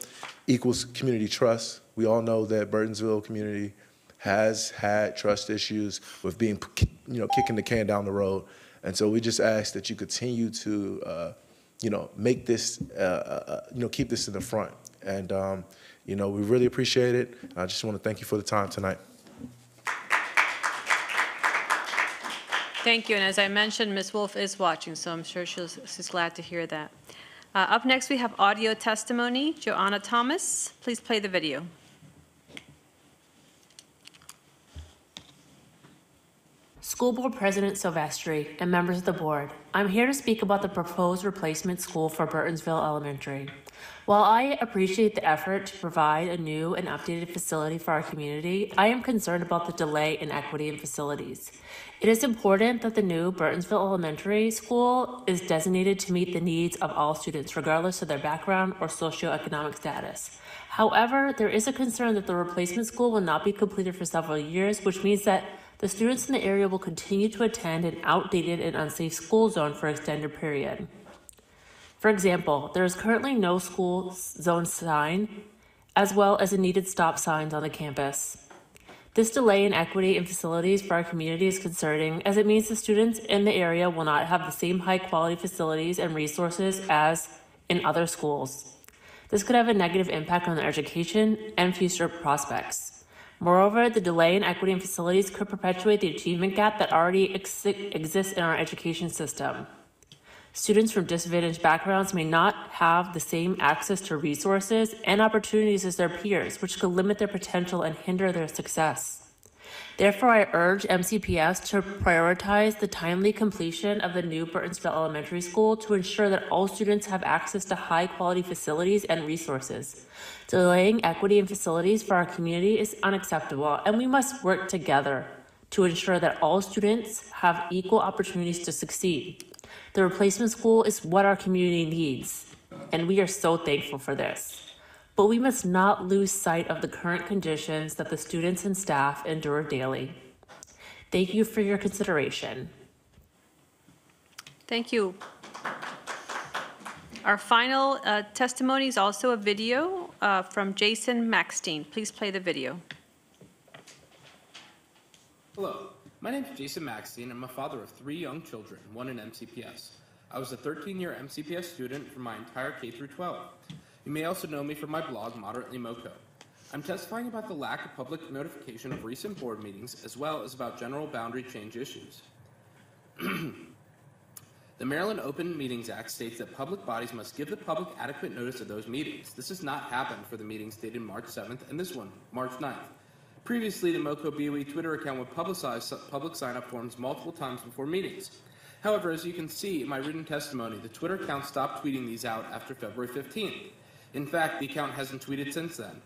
Speaker 44: equals community trust. We all know that Burtonsville community has had trust issues with being, you know, kicking the can down the road. And so we just ask that you continue to, uh, you know, make this, uh, uh, uh you know, keep this in the front. And, um, you know, we really appreciate it. I just want to thank you for the time tonight.
Speaker 1: Thank you, and as I mentioned, Ms. Wolff is watching, so I'm sure she's, glad to hear that. Uh, Up next, we have audio testimony. Joanna Thomas, please play the video.
Speaker 45: School Board President Silvestre and members of the board, I'm here to speak about the proposed replacement school for Burtonsville Elementary. While I appreciate the effort to provide a new and updated facility for our community, I am concerned about the delay in equity in facilities. It is important that the new Burtonsville Elementary School is designated to meet the needs of all students, regardless of their background or socioeconomic status. However, there is a concern that the replacement school will not be completed for several years, which means that the students in the area will continue to attend an outdated and unsafe school zone for an extended period. For example, there is currently no school zone sign, as well as a needed stop signs on the campus. This delay in equity and facilities for our community is concerning as it means the students in the area will not have the same high quality facilities and resources as in other schools. This could have a negative impact on their education and future prospects. Moreover, the delay in equity and facilities could perpetuate the achievement gap that already ex- exists in our education system. Students from disadvantaged backgrounds may not have the same access to resources and opportunities as their peers, which could limit their potential and hinder their success. Therefore, I urge MCPS to prioritize the timely completion of the new Burtonsville Elementary School to ensure that all students have access to high quality facilities and resources. Delaying equity in facilities for our community is unacceptable, and we must work together to ensure that all students have equal opportunities to succeed. The replacement school is what our community needs, and we are so thankful for this. But we must not lose sight of the current conditions that the students and staff endure daily. Thank you for your consideration.
Speaker 1: Thank you. Our final uh, testimony is also a video uh, from Jason Maxstein. Please play the video.
Speaker 46: Hello, my name is Jason Maxstein. I'm a father of three young children, one in MCPS. I was a 13-year MCPS student for my entire K through 12. You may also know me from my blog, Moderately Moco. I'm testifying about the lack of public notification of recent board meetings, as well as about general boundary change issues. [CLEARS THROAT] the Maryland Open Meetings Act states that public bodies must give the public adequate notice of those meetings. This has not happened for the meetings dated March 7th and this one, March 9th. Previously, the MoCo BOE Twitter account would publicize public sign-up forms multiple times before meetings. However, as you can see in my written testimony, the Twitter account stopped tweeting these out after February 15th. In fact, the account hasn't tweeted since then.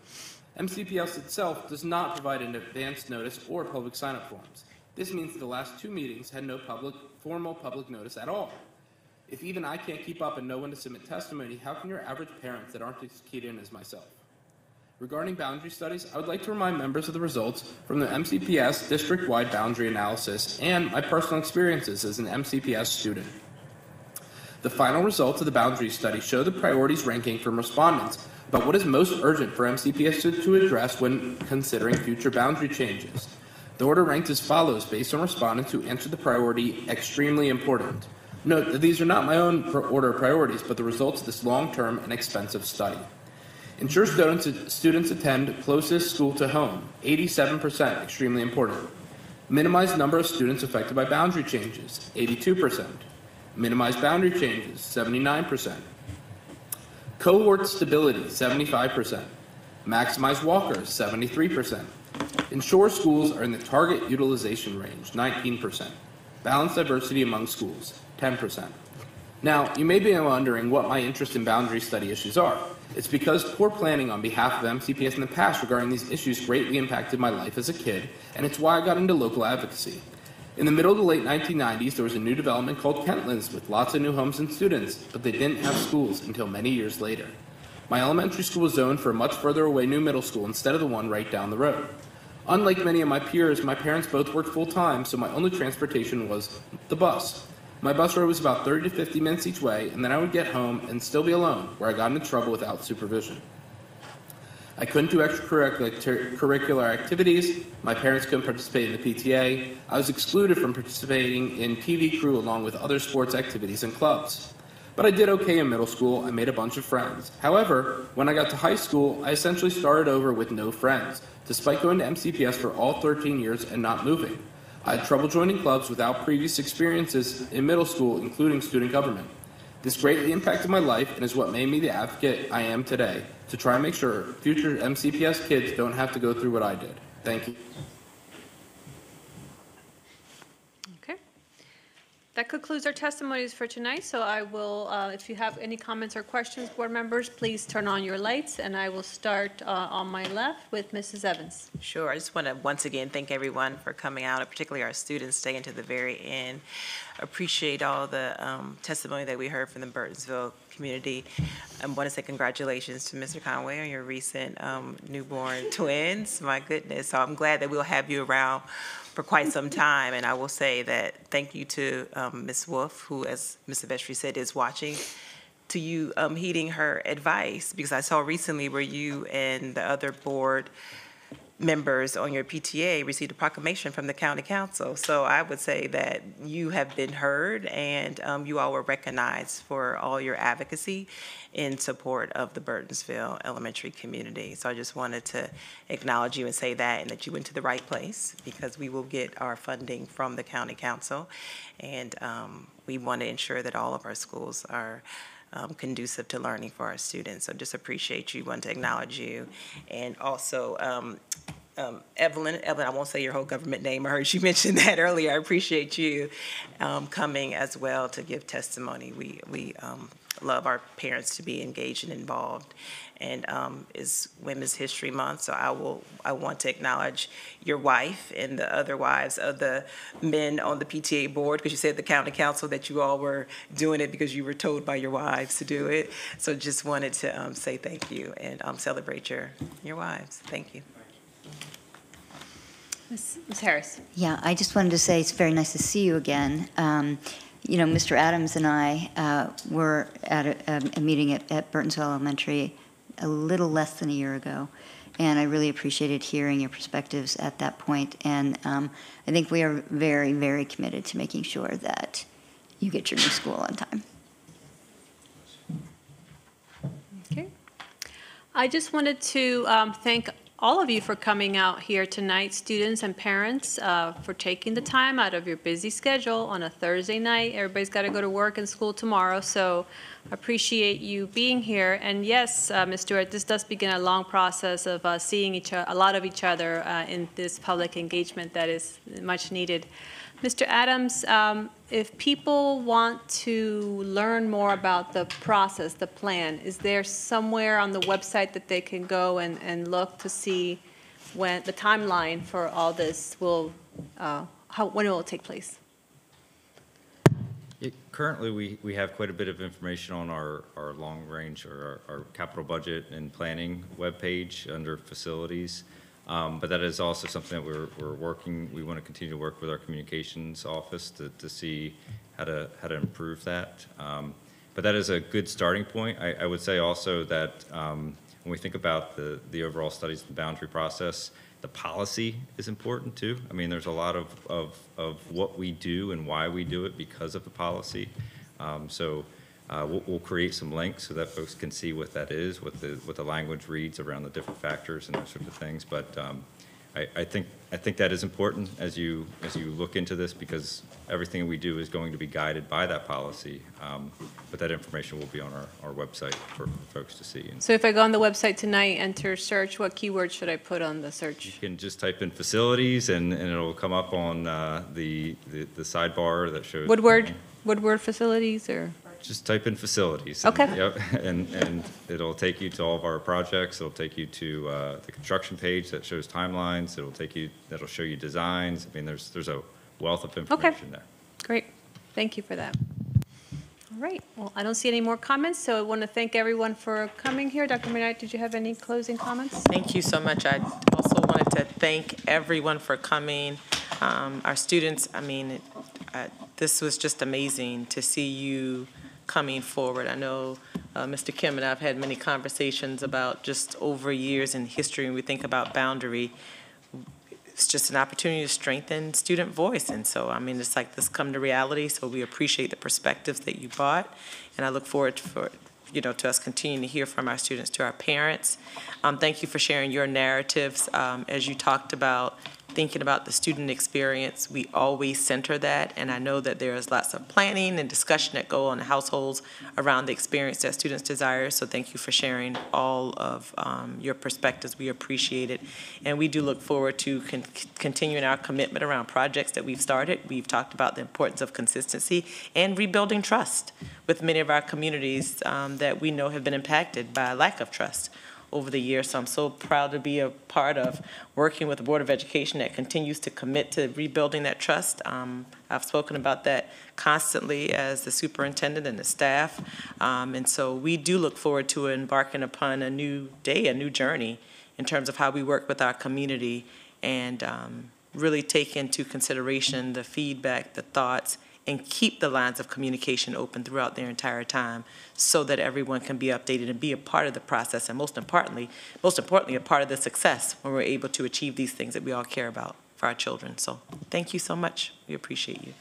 Speaker 46: MCPS itself does not provide an advance notice or public sign-up forms. This means the last two meetings had no public, formal public notice at all. If even I can't keep up and know when to submit testimony, how can your average parents that aren't as keyed in as myself? Regarding boundary studies, I would like to remind members of the results from the MCPS district-wide boundary analysis and my personal experiences as an MCPS student. The final results of the boundary study show the priorities ranking from respondents about what is most urgent for MCPS to, to address when considering future boundary changes. The order ranked as follows based on respondents who answered the priority extremely important. Note that these are not my own order of priorities, but the results of this long-term and expensive study. Ensure students, students attend closest school to home, 87%, extremely important. Minimize number of students affected by boundary changes, 82%. Minimize boundary changes, 79%. Cohort stability, 75%. Maximize walkers, 73%. Ensure schools are in the target utilization range, 19%. Balance diversity among schools, 10%. Now, you may be wondering what my interest in boundary study issues are. It's because poor planning on behalf of MCPS in the past regarding these issues greatly impacted my life as a kid, and it's why I got into local advocacy. In the middle the late 1990s, there was a new development called Kentlands with lots of new homes and students, but they didn't have schools until many years later. My elementary school was zoned for a much further away new middle school instead of the one right down the road. Unlike many of my peers, my parents both worked full time, so my only transportation was the bus. My bus ride was about 30 to 50 minutes each way, and then I would get home and still be alone, where I got into trouble without supervision. I couldn't do extracurricular curricular activities. My parents couldn't participate in the PTA. I was excluded from participating in TV crew along with other sports activities and clubs. But I did okay in middle school. I made a bunch of friends. However, when I got to high school, I essentially started over with no friends, despite going to MCPS for all 13 years and not moving. I had trouble joining clubs without previous experiences in middle school, including student government. This greatly impacted my life and is what made me the advocate I am today to try and make sure future MCPS kids don't have to go through what I did. Thank you.
Speaker 1: Okay. That concludes our testimonies for tonight, so I will, uh, if you have any comments or questions, board members, please turn on your lights, and I will start uh, on my left with Mrs. Evans.
Speaker 30: Sure. I just want to once again thank everyone for coming out, and particularly our students staying to the very end. Appreciate all the um, testimony that we heard from the Burtonsville community. I want to say congratulations to Mr. Conway on your recent um, newborn [LAUGHS] twins. My goodness. So I'm glad that we'll have you around for quite some [LAUGHS] time. And I will say that thank you to um, Ms. Wolff, who, as Mr. Silvestre said, is watching, to you um, heeding her advice, because I saw recently where you and the other board members on your PTA received a proclamation from the county council. So I would say that you have been heard and um, you all were recognized for all your advocacy in support of the Burtonsville elementary community. So I just wanted to acknowledge you and say that and that you went to the right place because we will get our funding from the county council. And um, we want to ensure that all of our schools are um, conducive to learning for our students. So just appreciate you, want to acknowledge you. And also, um, um, Evelyn, Evelyn, I won't say your whole government name. I heard you [LAUGHS] mention that earlier. I appreciate you um, coming as well to give testimony. We, we um, love our parents to be engaged and involved. And um, it's Women's History Month, so I will, I want to acknowledge your wife and the other wives of the men on the PTA board, because you said the county council that you all were doing it because you were told by your wives to do it. So just wanted to um, say thank you and um, celebrate your, your wives. Thank you.
Speaker 1: Ms. Ms. Harris.
Speaker 24: Yeah, I just wanted to say it's very nice to see you again. Um, You know, Mr. Adams and I uh, were at a- a meeting at at Burtonsville Elementary a little less than a year ago, and I really appreciated hearing your perspectives at that point. And um, I think we are very, very committed to making sure that you get your new school on time.
Speaker 1: Okay. I just wanted to um, thank all of you for coming out here tonight, students and parents, uh, for taking the time out of your busy schedule on a Thursday night. Everybody's got to go to work and school tomorrow, so appreciate you being here. And yes, uh, Ms. Stewart, this does begin a long process of uh, seeing each, a lot of each other uh, in this public engagement that is much needed. Mr. Adams, um, if people want to learn more about the process, the plan, is there somewhere on the website that they can go and, and look to see when, the timeline for all this will, uh, how, when it will take place?
Speaker 41: It- Currently, we, we have quite a bit of information on our, our long-range or our, our capital budget and planning webpage under facilities. Um, But that is also something that we're, we're working, we want to continue to work with our communications office to, to see how to, how to improve that. Um, But that is a good starting point. I, I would say also that um, when we think about the, the overall studies the boundary process, the policy is important too. I mean, there's a lot of, of, of what we do and why we do it because of the policy. Um, so uh, we'll, we'll create some links so that folks can see what that is, what the, what the language reads around the different factors and those sorts of things. But um, I, I think, I think that is important as you, as you look into this because everything we do is going to be guided by that policy. Um, But that information will be on our, our website for folks to see. And
Speaker 1: So if I go on the website tonight, enter search, what keyword should I put on the search?
Speaker 41: You can just type in facilities and, and it'll come up on uh, the, the the sidebar that shows.
Speaker 1: Woodward, Woodward Facilities, or?
Speaker 41: Just type in facilities. and-
Speaker 1: Okay.
Speaker 41: Yep, [LAUGHS] and, and it'll take you to all of our projects. It'll take you to uh, the construction page that shows timelines. It'll take you, that'll show you designs. I mean, there's, there's a wealth of information there.
Speaker 1: Great, thank you for that. All right, well, I don't see any more comments, so I want to thank everyone for coming here. Dr. McKnight, did you have any closing comments?
Speaker 30: Thank you so much. I also wanted to thank everyone for coming. Um, Our students, I mean, it- uh, this was just amazing to see you coming forward. I know uh, Mr. Kim and I have had many conversations about just over years in history, and we think about boundary. It's just an opportunity to strengthen student voice, and so, I mean, it's like this come to reality, so we appreciate the perspectives that you brought, and I look forward for, you know, to us continuing to hear from our students, to our parents. Um, Thank you for sharing your narratives. Um, As you talked about thinking about the student experience, we always center that, and I know that there is lots of planning and discussion that go on in households around the experience that students desire, so thank you for sharing all of um, your perspectives. We appreciate it, and we do look forward to con- continuing our commitment around projects that we've started. We've talked about the importance of consistency and rebuilding trust with many of our communities um, that we know have been impacted by a lack of trust over the years. So I'm so proud to be a part of working with the Board of Education that continues to commit to rebuilding that trust. Um, I've spoken about that constantly as the superintendent and the staff. Um, and so we do look forward to embarking upon a new day, a new journey in terms of how we work with our community and um, really take into consideration the feedback, the thoughts, and keep the lines of communication open throughout their entire time so that everyone can be updated and be a part of the process and most importantly, most importantly, a part of the success when we're able to achieve these things that we all care about for our children. So thank you so much. We appreciate you.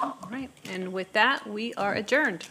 Speaker 1: All right, and with that, we are adjourned.